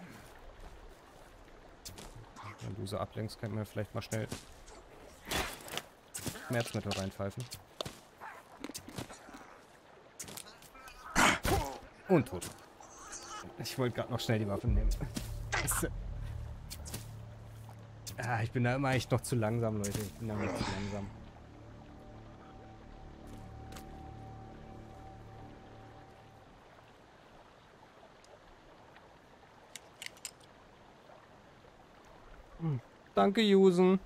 Wenn du sie ablenkst, kann man vielleicht mal schnell Schmerzmittel reinpfeifen. Und tot. Ich wollte gerade noch schnell die Waffe nehmen. Scheiße. Ah, ich bin da immer echt noch zu langsam, Leute. Ich bin da immer zu langsam. Hm. Danke, Jusen.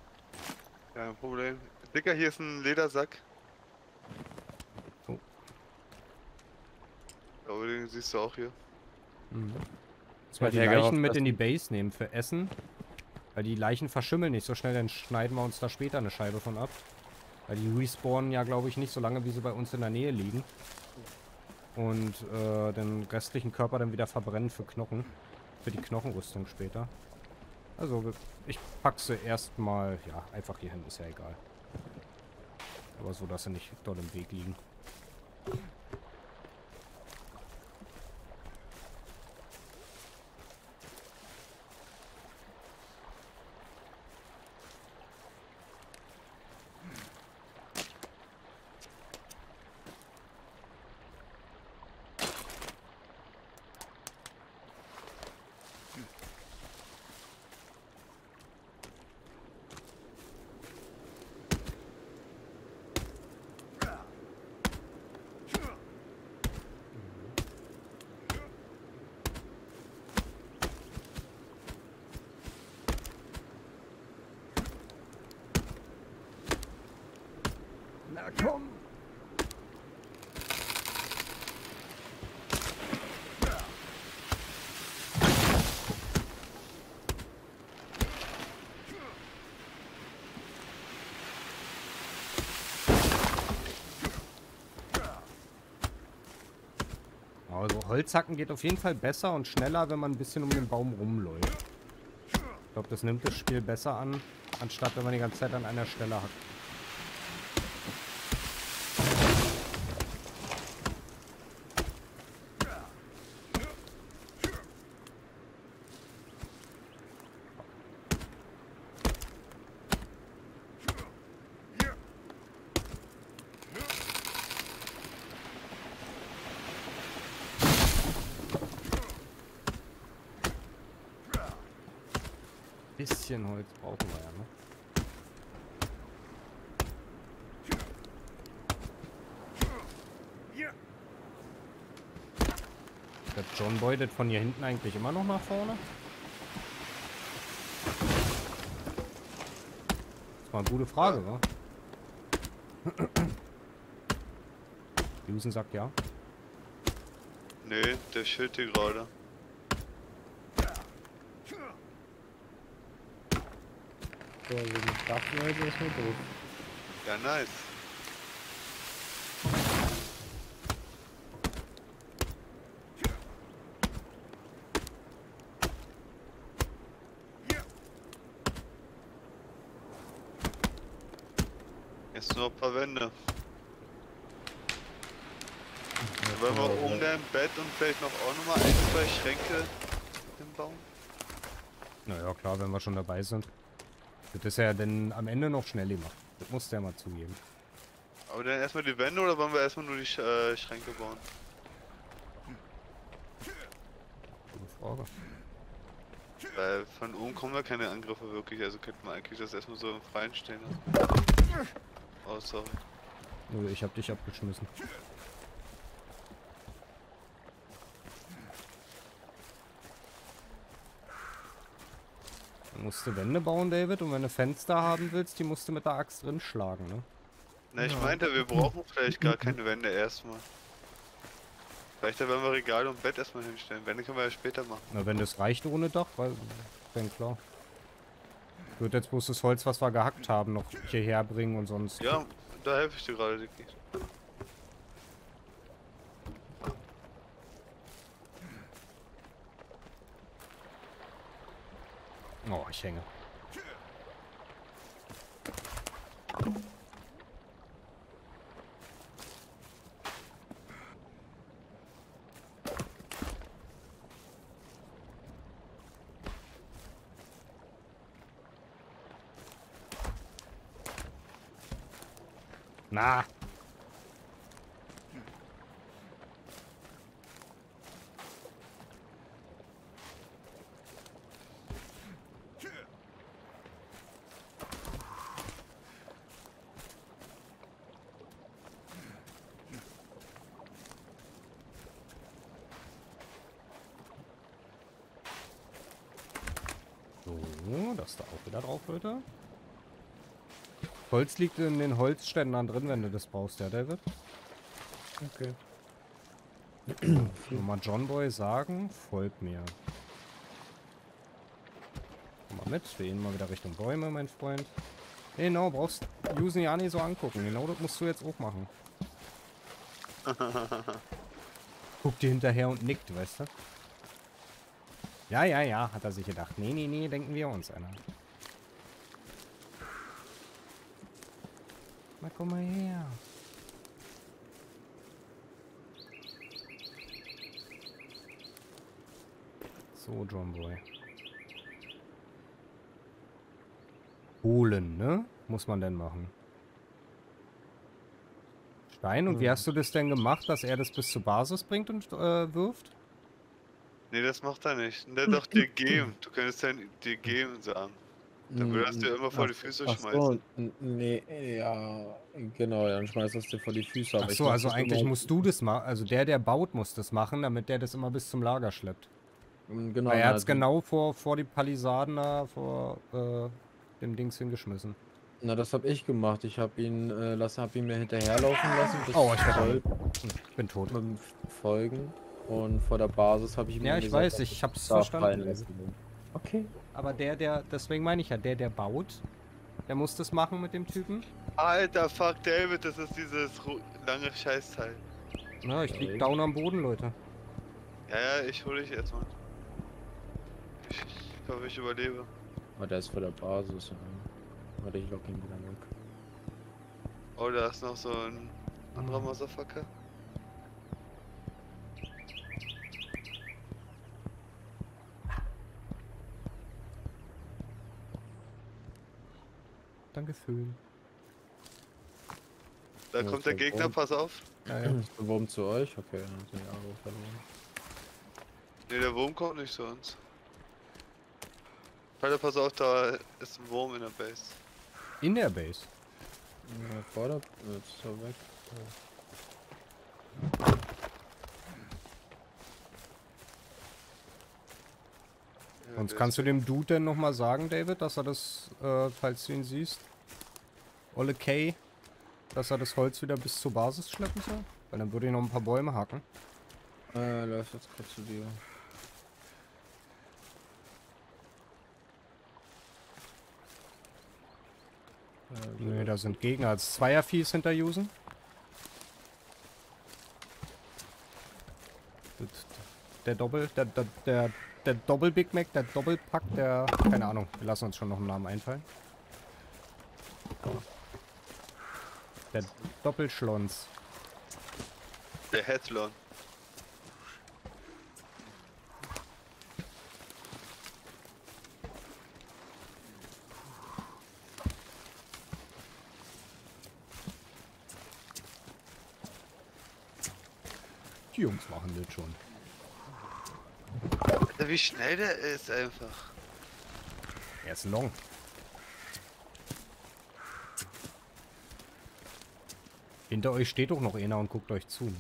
Kein Problem. Dicker, hier ist ein Ledersack. Oh. Aber den siehst du auch hier. Mhm. Muss mal die ja Leichen mit in die Base nehmen für Essen. Weil die Leichen verschimmeln nicht so schnell, dann schneiden wir uns da später eine Scheibe von ab. Weil die respawnen ja, glaube ich, nicht so lange, wie sie bei uns in der Nähe liegen. Und äh, den restlichen Körper dann wieder verbrennen für Knochen. Für die Knochenrüstung später. Also, ich pack sie erstmal, ja, einfach hier hin, ist ja egal. Aber so, dass sie nicht dort im Weg liegen. Na komm! Holzhacken geht auf jeden Fall besser und schneller, wenn man ein bisschen um den Baum rumläuft. Ich glaube, das nimmt das Spiel besser an, anstatt wenn man die ganze Zeit an einer Stelle hackt. Bisschen Holz brauchen wir ja, ne? Der John das von hier hinten eigentlich immer noch nach vorne? Das war eine gute Frage, wa? Jusen sagt ja. Nee, der chillt hier gerade. So, wir sind Waffen heute erstmal doof. Ja, nice. Jetzt nur ein paar Wände. Wollen wir um dein Bett und vielleicht noch auch nochmal ein, zwei Schränke hinbauen? Naja, klar, wenn wir schon dabei sind. Das ist ja dann am Ende noch schnell gemacht. Das musst du ja mal zugeben. Aber dann erstmal die Wände oder wollen wir erstmal nur die Sch äh, Schränke bauen? Gute Frage. Weil von oben kommen da keine Angriffe wirklich, also könnte man eigentlich das erstmal so im Freien stehen lassen. Oh, sorry. Nö, ich hab dich abgeschmissen. Musst du Wände bauen, David, und wenn du Fenster haben willst, die musst du mit der Axt drin schlagen, ne? Na, ich Ja. meinte, wir brauchen vielleicht gar keine Wände erstmal. Vielleicht werden wir Regale und Bett erstmal hinstellen. Wände können wir ja später machen. Na, wenn das reicht ohne Dach, weil, dann klar. Ich würde jetzt bloß das Holz, was wir gehackt haben, noch hierher bringen und sonst. Ja, da helfe ich dir gerade, Dicky. Oh, ich hänge. Na. So, das da drauf, bitte. Holz liegt in den Holzständern drin, wenn du das brauchst, ja, David? Okay. Nur mal John Boy sagen, folgt mir. Komm mal mit, wir gehen mal wieder Richtung Bäume, mein Freund. Genau, brauchst Usen ja nicht so angucken. Genau das musst du jetzt auch machen. Guckt dir hinterher und nickt, weißt du? Ja, ja, ja, hat er sich gedacht. Nee, nee, nee, denken wir uns einer. Komm mal her. So, John Boy. Holen, ne? Muss man denn machen. Stein, und wie Hm. hast du das denn gemacht, dass er das bis zur Basis bringt und äh, wirft? Nee, das macht er nicht. Der doch dir geben. Du könntest dann dir geben sagen. Dann würdest du immer vor die Füße Ach schmeißen. so, nee, ja, genau, dann schmeißt du es dir vor die Füße. aber Ach so, also eigentlich immer- musst du das machen. Also der, der baut, muss das machen, damit der das immer bis zum Lager schleppt. Mm, Genau, Weil er hat's die- genau vor, vor die Palisaden da, vor äh, dem Dings hingeschmissen. Na, das habe ich gemacht. Ich habe ihn, äh, lassen, hab ihn mir hinterherlaufen lassen. Oh, ich Voll- Hm, Ich bin tot. mit dem Folgen. Und vor der Basis habe ich ihm Ja, ich gesagt, weiß, ich hab's darf verstanden. Okay. Aber der, der, deswegen meine ich ja, der, der baut, der muss das machen mit dem Typen. Alter, fuck David, das ist dieses lange Scheißteil. Na, ich lieg down am Boden, Leute. Ja, ja, ich hole dich erstmal. Ich, ich hoffe, ich überlebe. Aber der ist vor der Basis. Ja. Warte, ich lock ihn wieder weg. Oh, da ist noch so ein anderer Mhm. Motherfucker. Danke, Föhn. Da Ja, kommt der Gegner, pass auf. Ja, ja. Ist der Wurm zu euch? Okay, dann sind die Arrow verloren. Ne, der Wurm kommt nicht zu uns. Alter, pass auf, da ist ein Wurm in der Base. In der Base. Ja, Vorder... Jetzt ist er weg. Ja, Sonst kannst du dem Dude denn nochmal sagen, David, dass er das, äh, falls du ihn siehst, Olle K, dass er das Holz wieder bis zur Basis schleppen soll? Weil dann würde ich noch ein paar Bäume hacken. Äh, läuft jetzt kurz zu dir. Nee, da sind Gegner als Zweierviehs hinter Jusen. Der Doppel, der, der, der, der Doppel Big Mac, der Doppelpack, der, keine Ahnung, wir lassen uns schon noch einen Namen einfallen. Der Doppelschlons. Der Headlon. Die Jungs machen das schon. Wie schnell der ist einfach. Er ist long. Hinter euch steht doch noch einer und guckt euch zu, ne?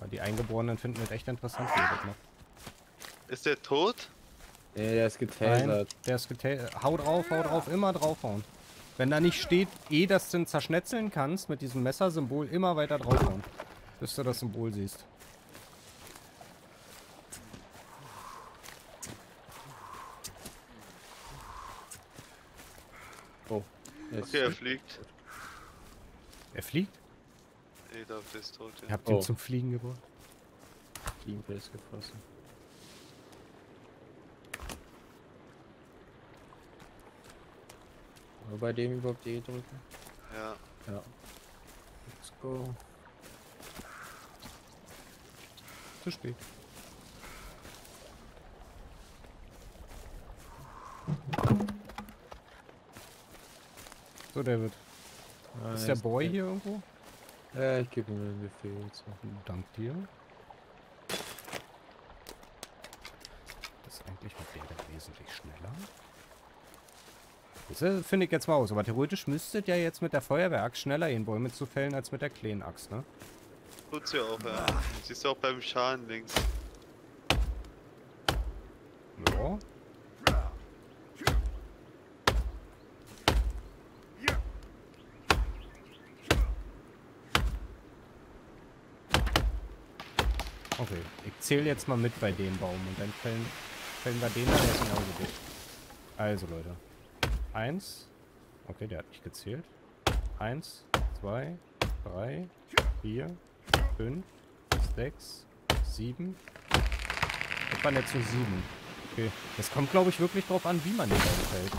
Aber die Eingeborenen finden das echt interessant, wie ihr das macht. Ist der tot? Nee, der ist getasert. der ist geta Hau drauf, hau drauf, immer draufhauen. Wenn da nicht steht, eh, dass du ihn zerschnetzeln kannst, mit diesem Messersymbol immer weiter draufhauen. Bis du das Symbol siehst. Oh. Jetzt Okay, er fliegt. Er fliegt? Nee, da ist tot. Ihr Ja. habt ihn Oh. zum Fliegen gebracht. Fliegenpilz gefressen. Nur bei dem überhaupt E drücken? ja. Ja. Let's go. Zu spät. So, David. Ah, Ist der Boy hier irgendwo? Ja, ich gebe ihm den Befehl jetzt. Dank dir. Das ist eigentlich mit der wesentlich schneller. Das äh, finde ich jetzt mal aus. Aber theoretisch müsstet ja jetzt mit der Feuerwehraxt schneller gehen, Bäume zu fällen, als mit der kleinen Axt, ne? Tut's ja auch, ja. Siehst du auch beim Schaden links. Ja. Okay, ich zähle jetzt mal mit bei dem Baum und dann fällen, fällen wir den, da, der ist genauso dick. Also Leute. Eins. Okay, der hat nicht gezählt. Eins, zwei, drei, vier, fünf, sechs, sieben. Das waren jetzt nur sieben. Okay. Das kommt, glaube ich, wirklich drauf an, wie man den Baum fällt.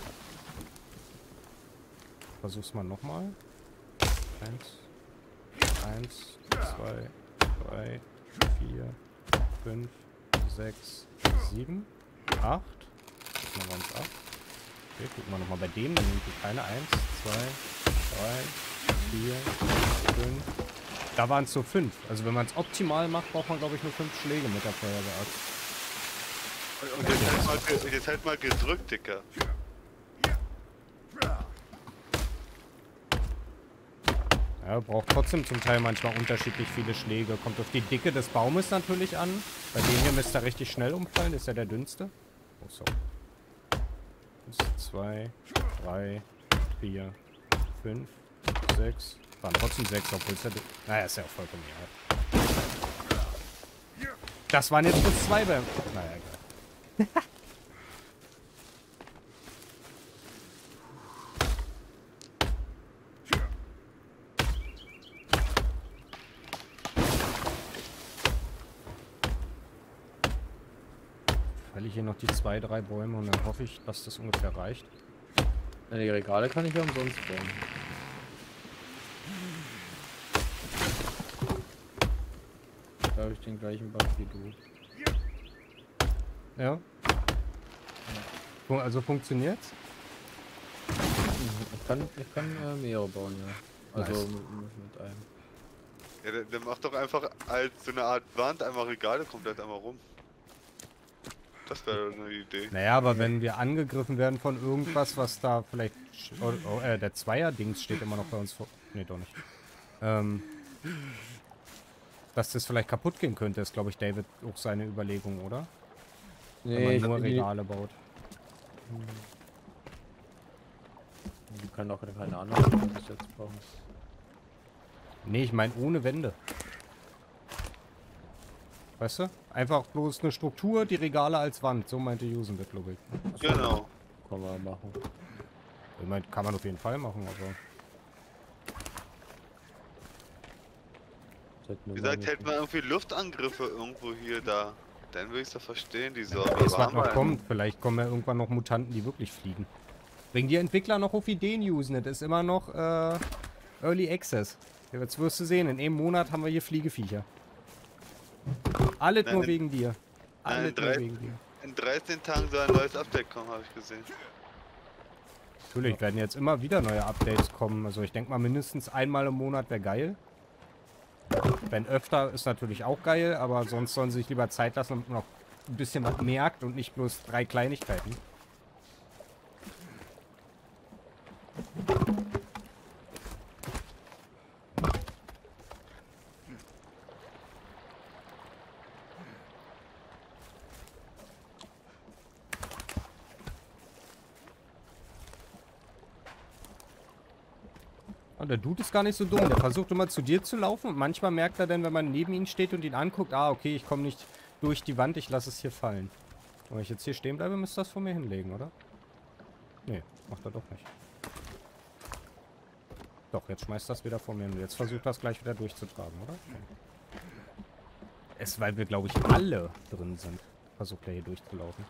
Versuch's mal nochmal. Eins, eins, zwei, drei, vier, fünf, sechs, sieben, acht. Jetzt waren es acht. Okay, gucken wir nochmal bei dem. Dann nimmt die keine. Eins, zwei, drei, vier, fünf. Da waren es so fünf. Also wenn man es optimal macht, braucht man, glaube ich, nur fünf Schläge mit der Feuerwehraxt. Und, jetzt, halt mal, jetzt halt mal gedrückt, Dicker. Ja, braucht trotzdem zum Teil manchmal unterschiedlich viele Schläge. Kommt auf die Dicke des Baumes natürlich an. Bei dem hier müsste er richtig schnell umfallen. Ist ja der dünnste. Oh, so. Eins, zwei, drei, vier, fünf, sechs. Waren trotzdem sechs, obwohl es ja... Naja, ist ja auch vollkommen egal. Das waren jetzt bloß zwei beim... Naja, egal. Hier noch die zwei, drei Bäume und dann hoffe ich, dass das ungefähr reicht. Ja, die Regale kann ich ja umsonst bauen. Da habe ich den gleichen Bug wie du. Ja. Also funktioniert's? Ich kann, ich kann äh, mehrere bauen, ja. Also Nice. mit, mit, einem. Ja, der, der macht doch einfach als so eine Art Wand einmal Regale komplett einmal rum. Das wäre eine Idee. Naja, aber wenn wir angegriffen werden von irgendwas, was da vielleicht... Oh, oh, äh, der Zweier-Dings steht immer noch bei uns vor... Nee, doch nicht. Ähm... Dass das vielleicht kaputt gehen könnte, ist, glaube ich, David auch seine Überlegung, oder? Wenn Nee, ich man nur die, Regale baut. die können auch keine anderen bis jetzt brauchen. Nee, ich meine ohne Wände. Weißt du? Einfach bloß eine Struktur, die Regale als Wand. So meinte Usen das, glaube ich. Genau. Können wir machen. Ich meine, kann man auf jeden Fall machen, aber... Wie gesagt, nicht- hätte man irgendwie Luftangriffe irgendwo hier da, dann würde ich es doch verstehen, die Sorge. Das, was noch kommt, vielleicht kommen ja irgendwann noch Mutanten, die wirklich fliegen. Bringen die Entwickler noch auf Ideen, Usenet. Ist immer noch äh, Early Access. Jetzt wirst du sehen, in einem Monat haben wir hier Fliegeviecher. Alles nur wegen dir. Alles in nur drei- wegen dir. In 13 Tagen soll ein neues Update kommen, habe ich gesehen. Natürlich werden jetzt immer wieder neue Updates kommen. Also ich denke mal mindestens einmal im Monat wäre geil. Wenn öfter ist natürlich auch geil, aber sonst sollen sie sich lieber Zeit lassen, damit man noch ein bisschen was merkt und nicht bloß drei Kleinigkeiten. Und der Dude ist gar nicht so dumm. Der versucht immer zu dir zu laufen und manchmal merkt er dann, wenn man neben ihm steht und ihn anguckt, ah, okay, ich komme nicht durch die Wand, ich lasse es hier fallen. Wenn ich jetzt hier stehen bleibe, müsste das vor mir hinlegen, oder? Nee, macht er doch nicht. Doch, jetzt schmeißt das wieder vor mir hin. Jetzt versucht das gleich wieder durchzutragen, oder? Nee. Es, weil wir, glaube ich, alle drin sind. Versucht er hier durchzulaufen.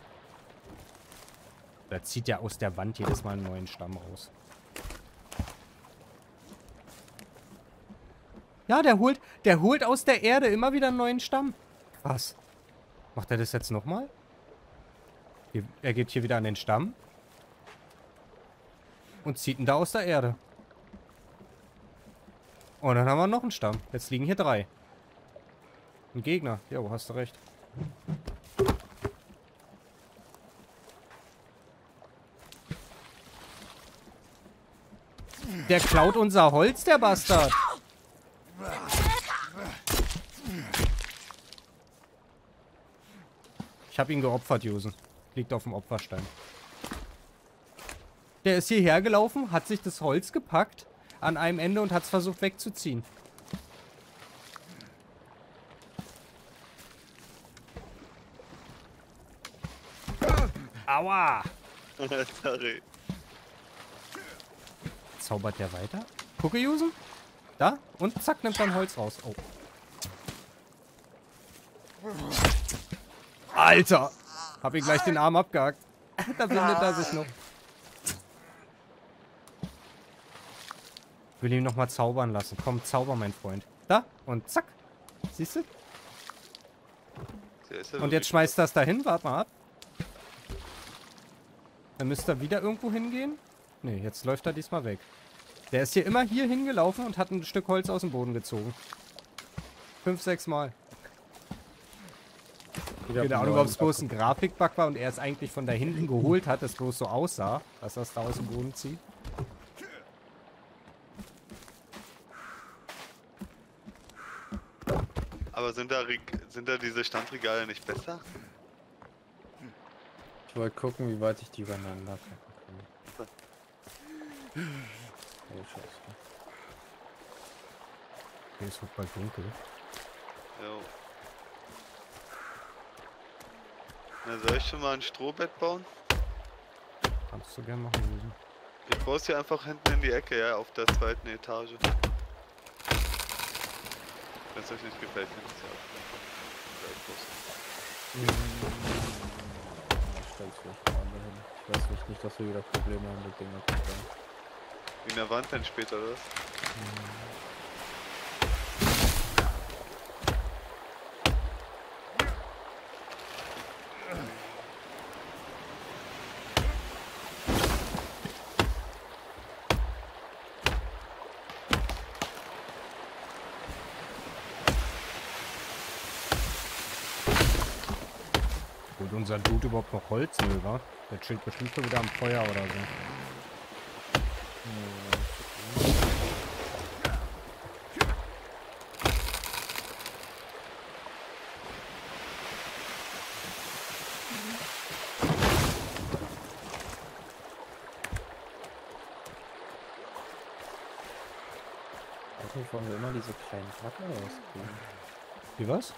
Da zieht ja aus der Wand jedes Mal einen neuen Stamm raus. Ja, der holt, der holt aus der Erde immer wieder einen neuen Stamm. Krass. Macht er das jetzt nochmal? Er geht hier wieder an den Stamm. Und zieht ihn da aus der Erde. Und dann haben wir noch einen Stamm. Jetzt liegen hier drei. Ein Gegner. Jo, hast du recht. Der klaut unser Holz, der Bastard. Ich habe ihn geopfert, Jusen. Liegt auf dem Opferstein. Der ist hierher gelaufen, hat sich das Holz gepackt an einem Ende und hat es versucht wegzuziehen. Aua! Sorry. Zaubert der weiter? Gucke, Jusen. Da. Und zack, nimmt dann Holz raus. Oh. Alter! Hab ihm gleich den Arm abgehakt. da bindet er sich noch. Will ihn nochmal zaubern lassen. Komm, zauber, mein Freund. Da. Und zack. Siehst du? Und jetzt schmeißt das dahin. Warte mal ab. Dann müsste er wieder irgendwo hingehen. Nee, jetzt läuft er diesmal weg. Der ist hier immer hier hingelaufen und hat ein Stück Holz aus dem Boden gezogen. Fünf, sechs Mal. Wieder Keine Ahnung, ob es bloß ein Grafikbug war und er es eigentlich von da hinten geholt hat, das bloß so aussah, dass er es da aus dem Boden zieht. Aber sind da, sind da diese Standregale nicht besser? Ich wollte gucken, wie weit ich die übereinander packen kann. Oh, scheiße. Okay, es wird bald dunkel. Jo. Na, soll ich schon mal ein Strohbett bauen? Kannst du gern machen, Lusen. Ich baue es hier einfach hinten in die Ecke, ja, auf der zweiten Etage. Wenn es euch nicht gefällt, nehmt es ja auch. Ich weiß nicht, nicht, dass wir wieder Probleme haben mit Dingen in der Wand dann später, oder was? Holt unser Dude überhaupt noch Holz? Wa? Der chillt bestimmt schon wieder am Feuer oder so. nicht, warum wir immer diese kleinen Platten rauskriegen. Wie was?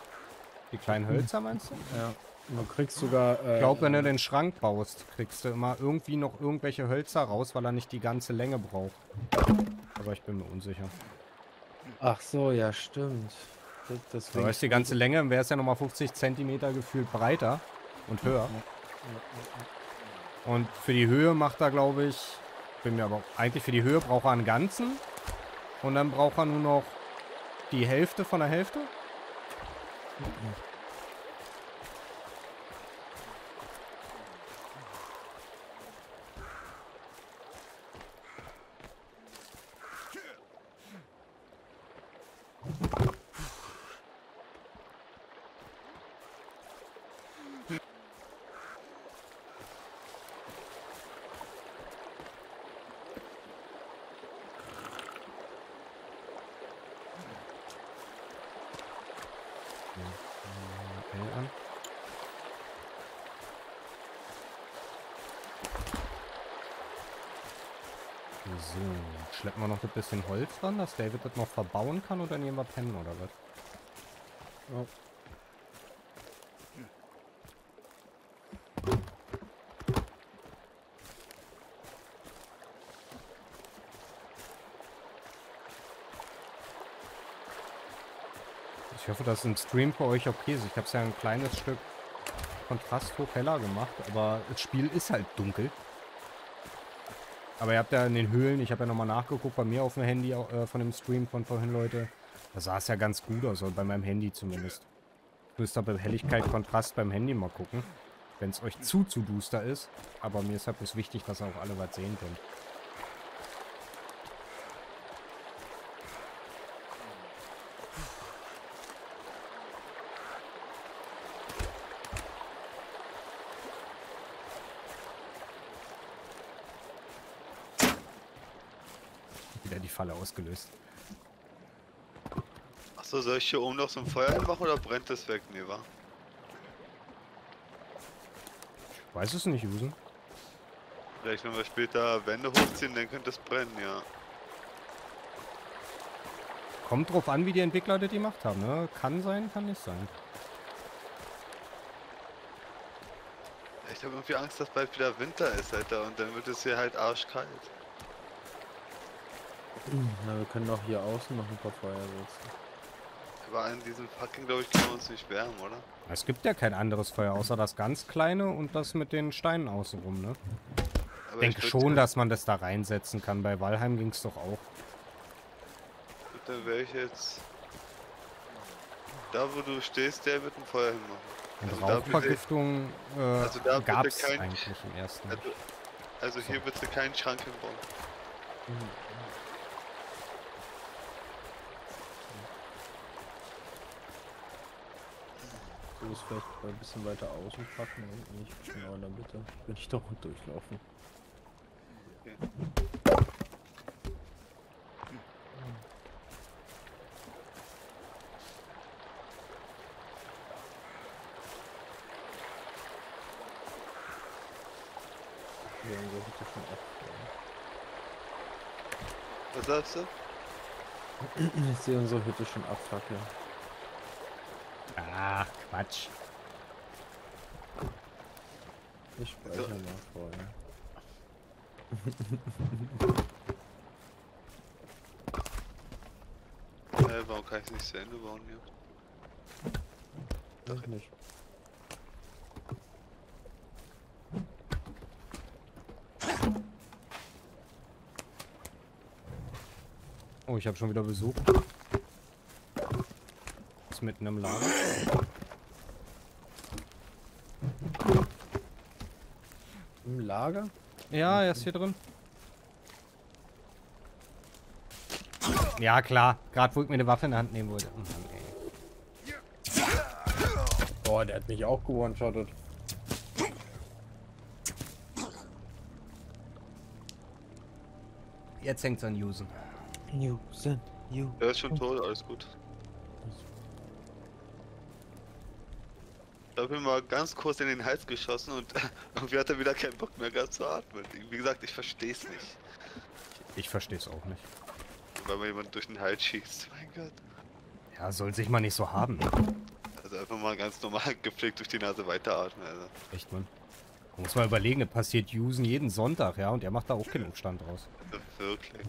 Die kleinen Hölzer meinst du? Ja. Du kriegst sogar. Äh, Ich glaube, wenn du den Schrank baust, kriegst du immer irgendwie noch irgendwelche Hölzer raus, weil er nicht die ganze Länge braucht. Aber ich bin mir unsicher. Ach so, ja, stimmt. Das, Du weißt die ganze Länge, wäre es ja nochmal 50 Zentimeter gefühlt breiter und höher. Und für die Höhe macht er, glaube ich, bin mir aber eigentlich für die Höhe braucht er einen ganzen. Und dann braucht er nur noch die Hälfte von der Hälfte. L an. So, schleppen wir noch ein bisschen Holz ran, dass David das noch verbauen kann oder nehmen wir pennen oder was? Ja. Ich hoffe, dass im Stream für euch okay ist. Ich habe es ja ein kleines Stück Kontrast hoch heller gemacht, aber das Spiel ist halt dunkel. Aber ihr habt ja in den Höhlen, ich habe ja nochmal nachgeguckt bei mir auf dem Handy äh, von dem Stream von vorhin, Leute. Da sah es ja ganz gut aus, also bei meinem Handy zumindest. Müsst ihr bei Helligkeit, Kontrast beim Handy mal gucken. Wenn es euch zu, zu duster ist. Aber mir ist halt bloß wichtig, dass ihr auch alle was sehen könnt. Wieder die Falle ausgelöst. Achso, soll ich hier oben noch so ein Feuer hinmachen oder brennt das weg? Nee, wa? Ich weiß es nicht, Usen. Vielleicht wenn wir später Wände hochziehen, dann könnte es brennen, ja. Kommt drauf an, wie die Entwickler das gemacht haben, ne? Kann sein, kann nicht sein. Ich habe irgendwie Angst, dass bald wieder Winter ist, Alter, und dann wird es hier halt arschkalt. Na, wir können doch hier außen noch ein paar Feuer setzen. Aber an diesem fucking, glaube ich, können wir uns nicht wärmen, oder? Es gibt ja kein anderes Feuer, außer das ganz kleine und das mit den Steinen außenrum, ne? Aber Ich denke schon, dass man das da reinsetzen kann. Bei Valheim ging es doch auch. Dann wäre ich jetzt... Da, wo du stehst, der wird ein Feuer hinmachen. Und Also da bitte- Rauchvergiftung äh, Also bitte gab es kein- eigentlich im ersten. Also, also hier wird sie keinen Schrank hinbauen. Du musst vielleicht ein bisschen weiter außen packen und nicht genau in der Mitte. Will ich doch gut durchlaufen. Ja, unsere Hütte schon ab. Was sagst du? Ich sehe unsere Hütte schon abfackeln. Quatsch. Ich speichere mal vorher. Äh, warum kann ich nicht zu Ende bauen hier? Doch nicht. Oh, ich habe schon wieder Besuch. Ist mitten im Lager. Im Lager? Ja, er ist hier drin. Ja, klar. Gerade wo ich mir eine Waffe in der Hand nehmen wollte. Oh Boah, der hat mich auch gewone-shottet. Jetzt hängt es an Jusen. Jusen, Jusen. Er ist schon tot, alles gut. Ich habe ihm mal ganz kurz in den Hals geschossen und irgendwie hat er wieder keinen Bock mehr gehabt zu atmen. Wie gesagt, ich verstehe es nicht. Ich versteh's auch nicht. Weil man jemand durch den Hals schießt. Mein Gott. Ja, soll sich mal nicht so haben. Ne? Also einfach mal ganz normal gepflegt durch die Nase weiteratmen. Also. Echt, Mann. Man muss mal überlegen, das passiert Usen jeden Sonntag, ja, und er macht da auch keinen Umstand draus. Wirklich.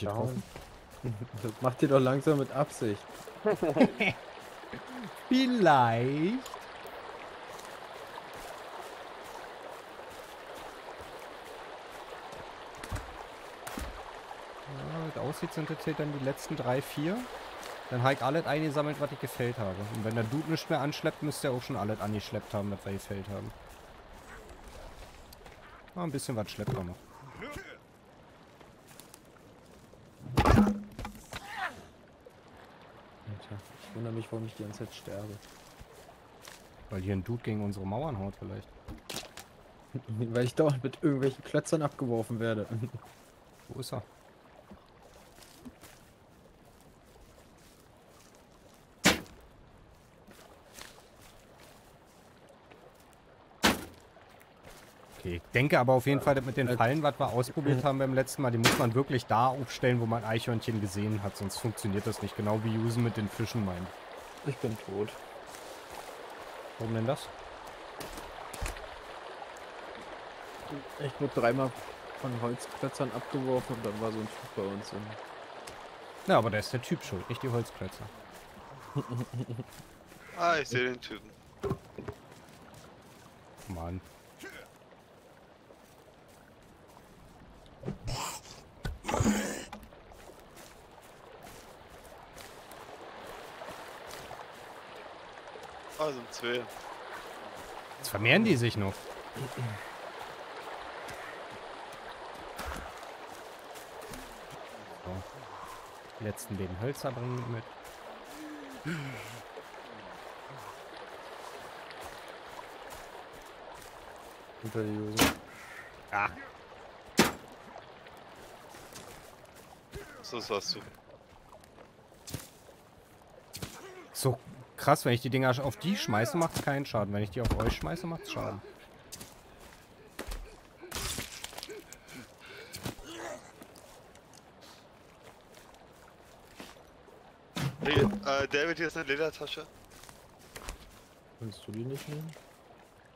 Down. getroffen. Das macht ihr doch langsam mit Absicht. Vielleicht. Ja, aussieht, sind jetzt hier dann die letzten drei, vier. Dann habe ich alles eingesammelt, was ich gefällt habe. Und wenn der Dude nicht mehr anschleppt, müsste er auch schon alles angeschleppt haben, was wir gefällt haben. Ah, ein bisschen was schleppt er noch. Alter, ich wundere mich, warum ich die ganze Zeit sterbe. Weil hier ein Dude gegen unsere Mauern haut vielleicht. Weil ich dauernd mit irgendwelchen Klötzern abgeworfen werde. Wo ist er? Okay, ich denke aber auf jeden Fall, mit den Äh, Fallen, was wir ausprobiert haben beim letzten Mal, die muss man wirklich da aufstellen, wo man Eichhörnchen gesehen hat, sonst funktioniert das nicht. Genau wie Usen mit den Fischen meint. Ich bin tot. Warum denn das? Ich wurde dreimal von Holzklötzern abgeworfen und dann war so ein Typ bei uns. Und Ja, aber da ist der Typ schuld, nicht die Holzklötze. Ah, ich sehe den Typen. Mann. Sind zwei. Jetzt vermehren die sich noch. So. Die letzten beiden Hölzer bringen mit. unter die Hose. Ah, So, das warst du. so krass, wenn ich die Dinger auf die schmeiße, macht es keinen Schaden. Wenn ich die auf euch schmeiße, macht es Schaden. Hey, äh, David, hier ist eine Ledertasche. Kannst du die nicht nehmen?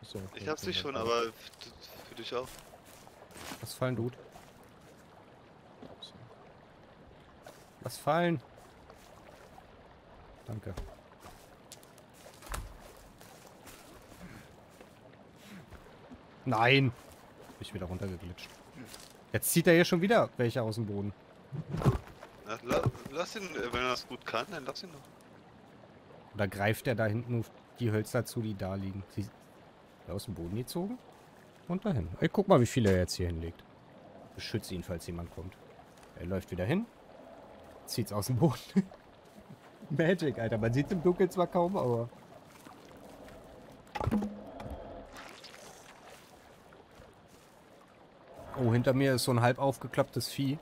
Okay, Ich hab sie schon, aber für dich auch. Was fallen, Dude? Was fallen? Danke. Nein! Bin ich wieder runtergeglitscht. Jetzt zieht er hier schon wieder welche aus dem Boden. Na, la, lass ihn, äh, wenn er das gut kann, dann lass ihn doch. Oder greift er da hinten auf die Hölzer zu, die da liegen? Sie aus dem Boden gezogen? Und dahin. Ey, guck mal, wie viel er jetzt hier hinlegt. Beschütze ihn, falls jemand kommt. Er läuft wieder hin. Zieht's aus dem Boden. Magic, Alter. Man sieht's im Dunkeln zwar kaum, aber... hinter mir ist so ein halb aufgeklapptes Vieh.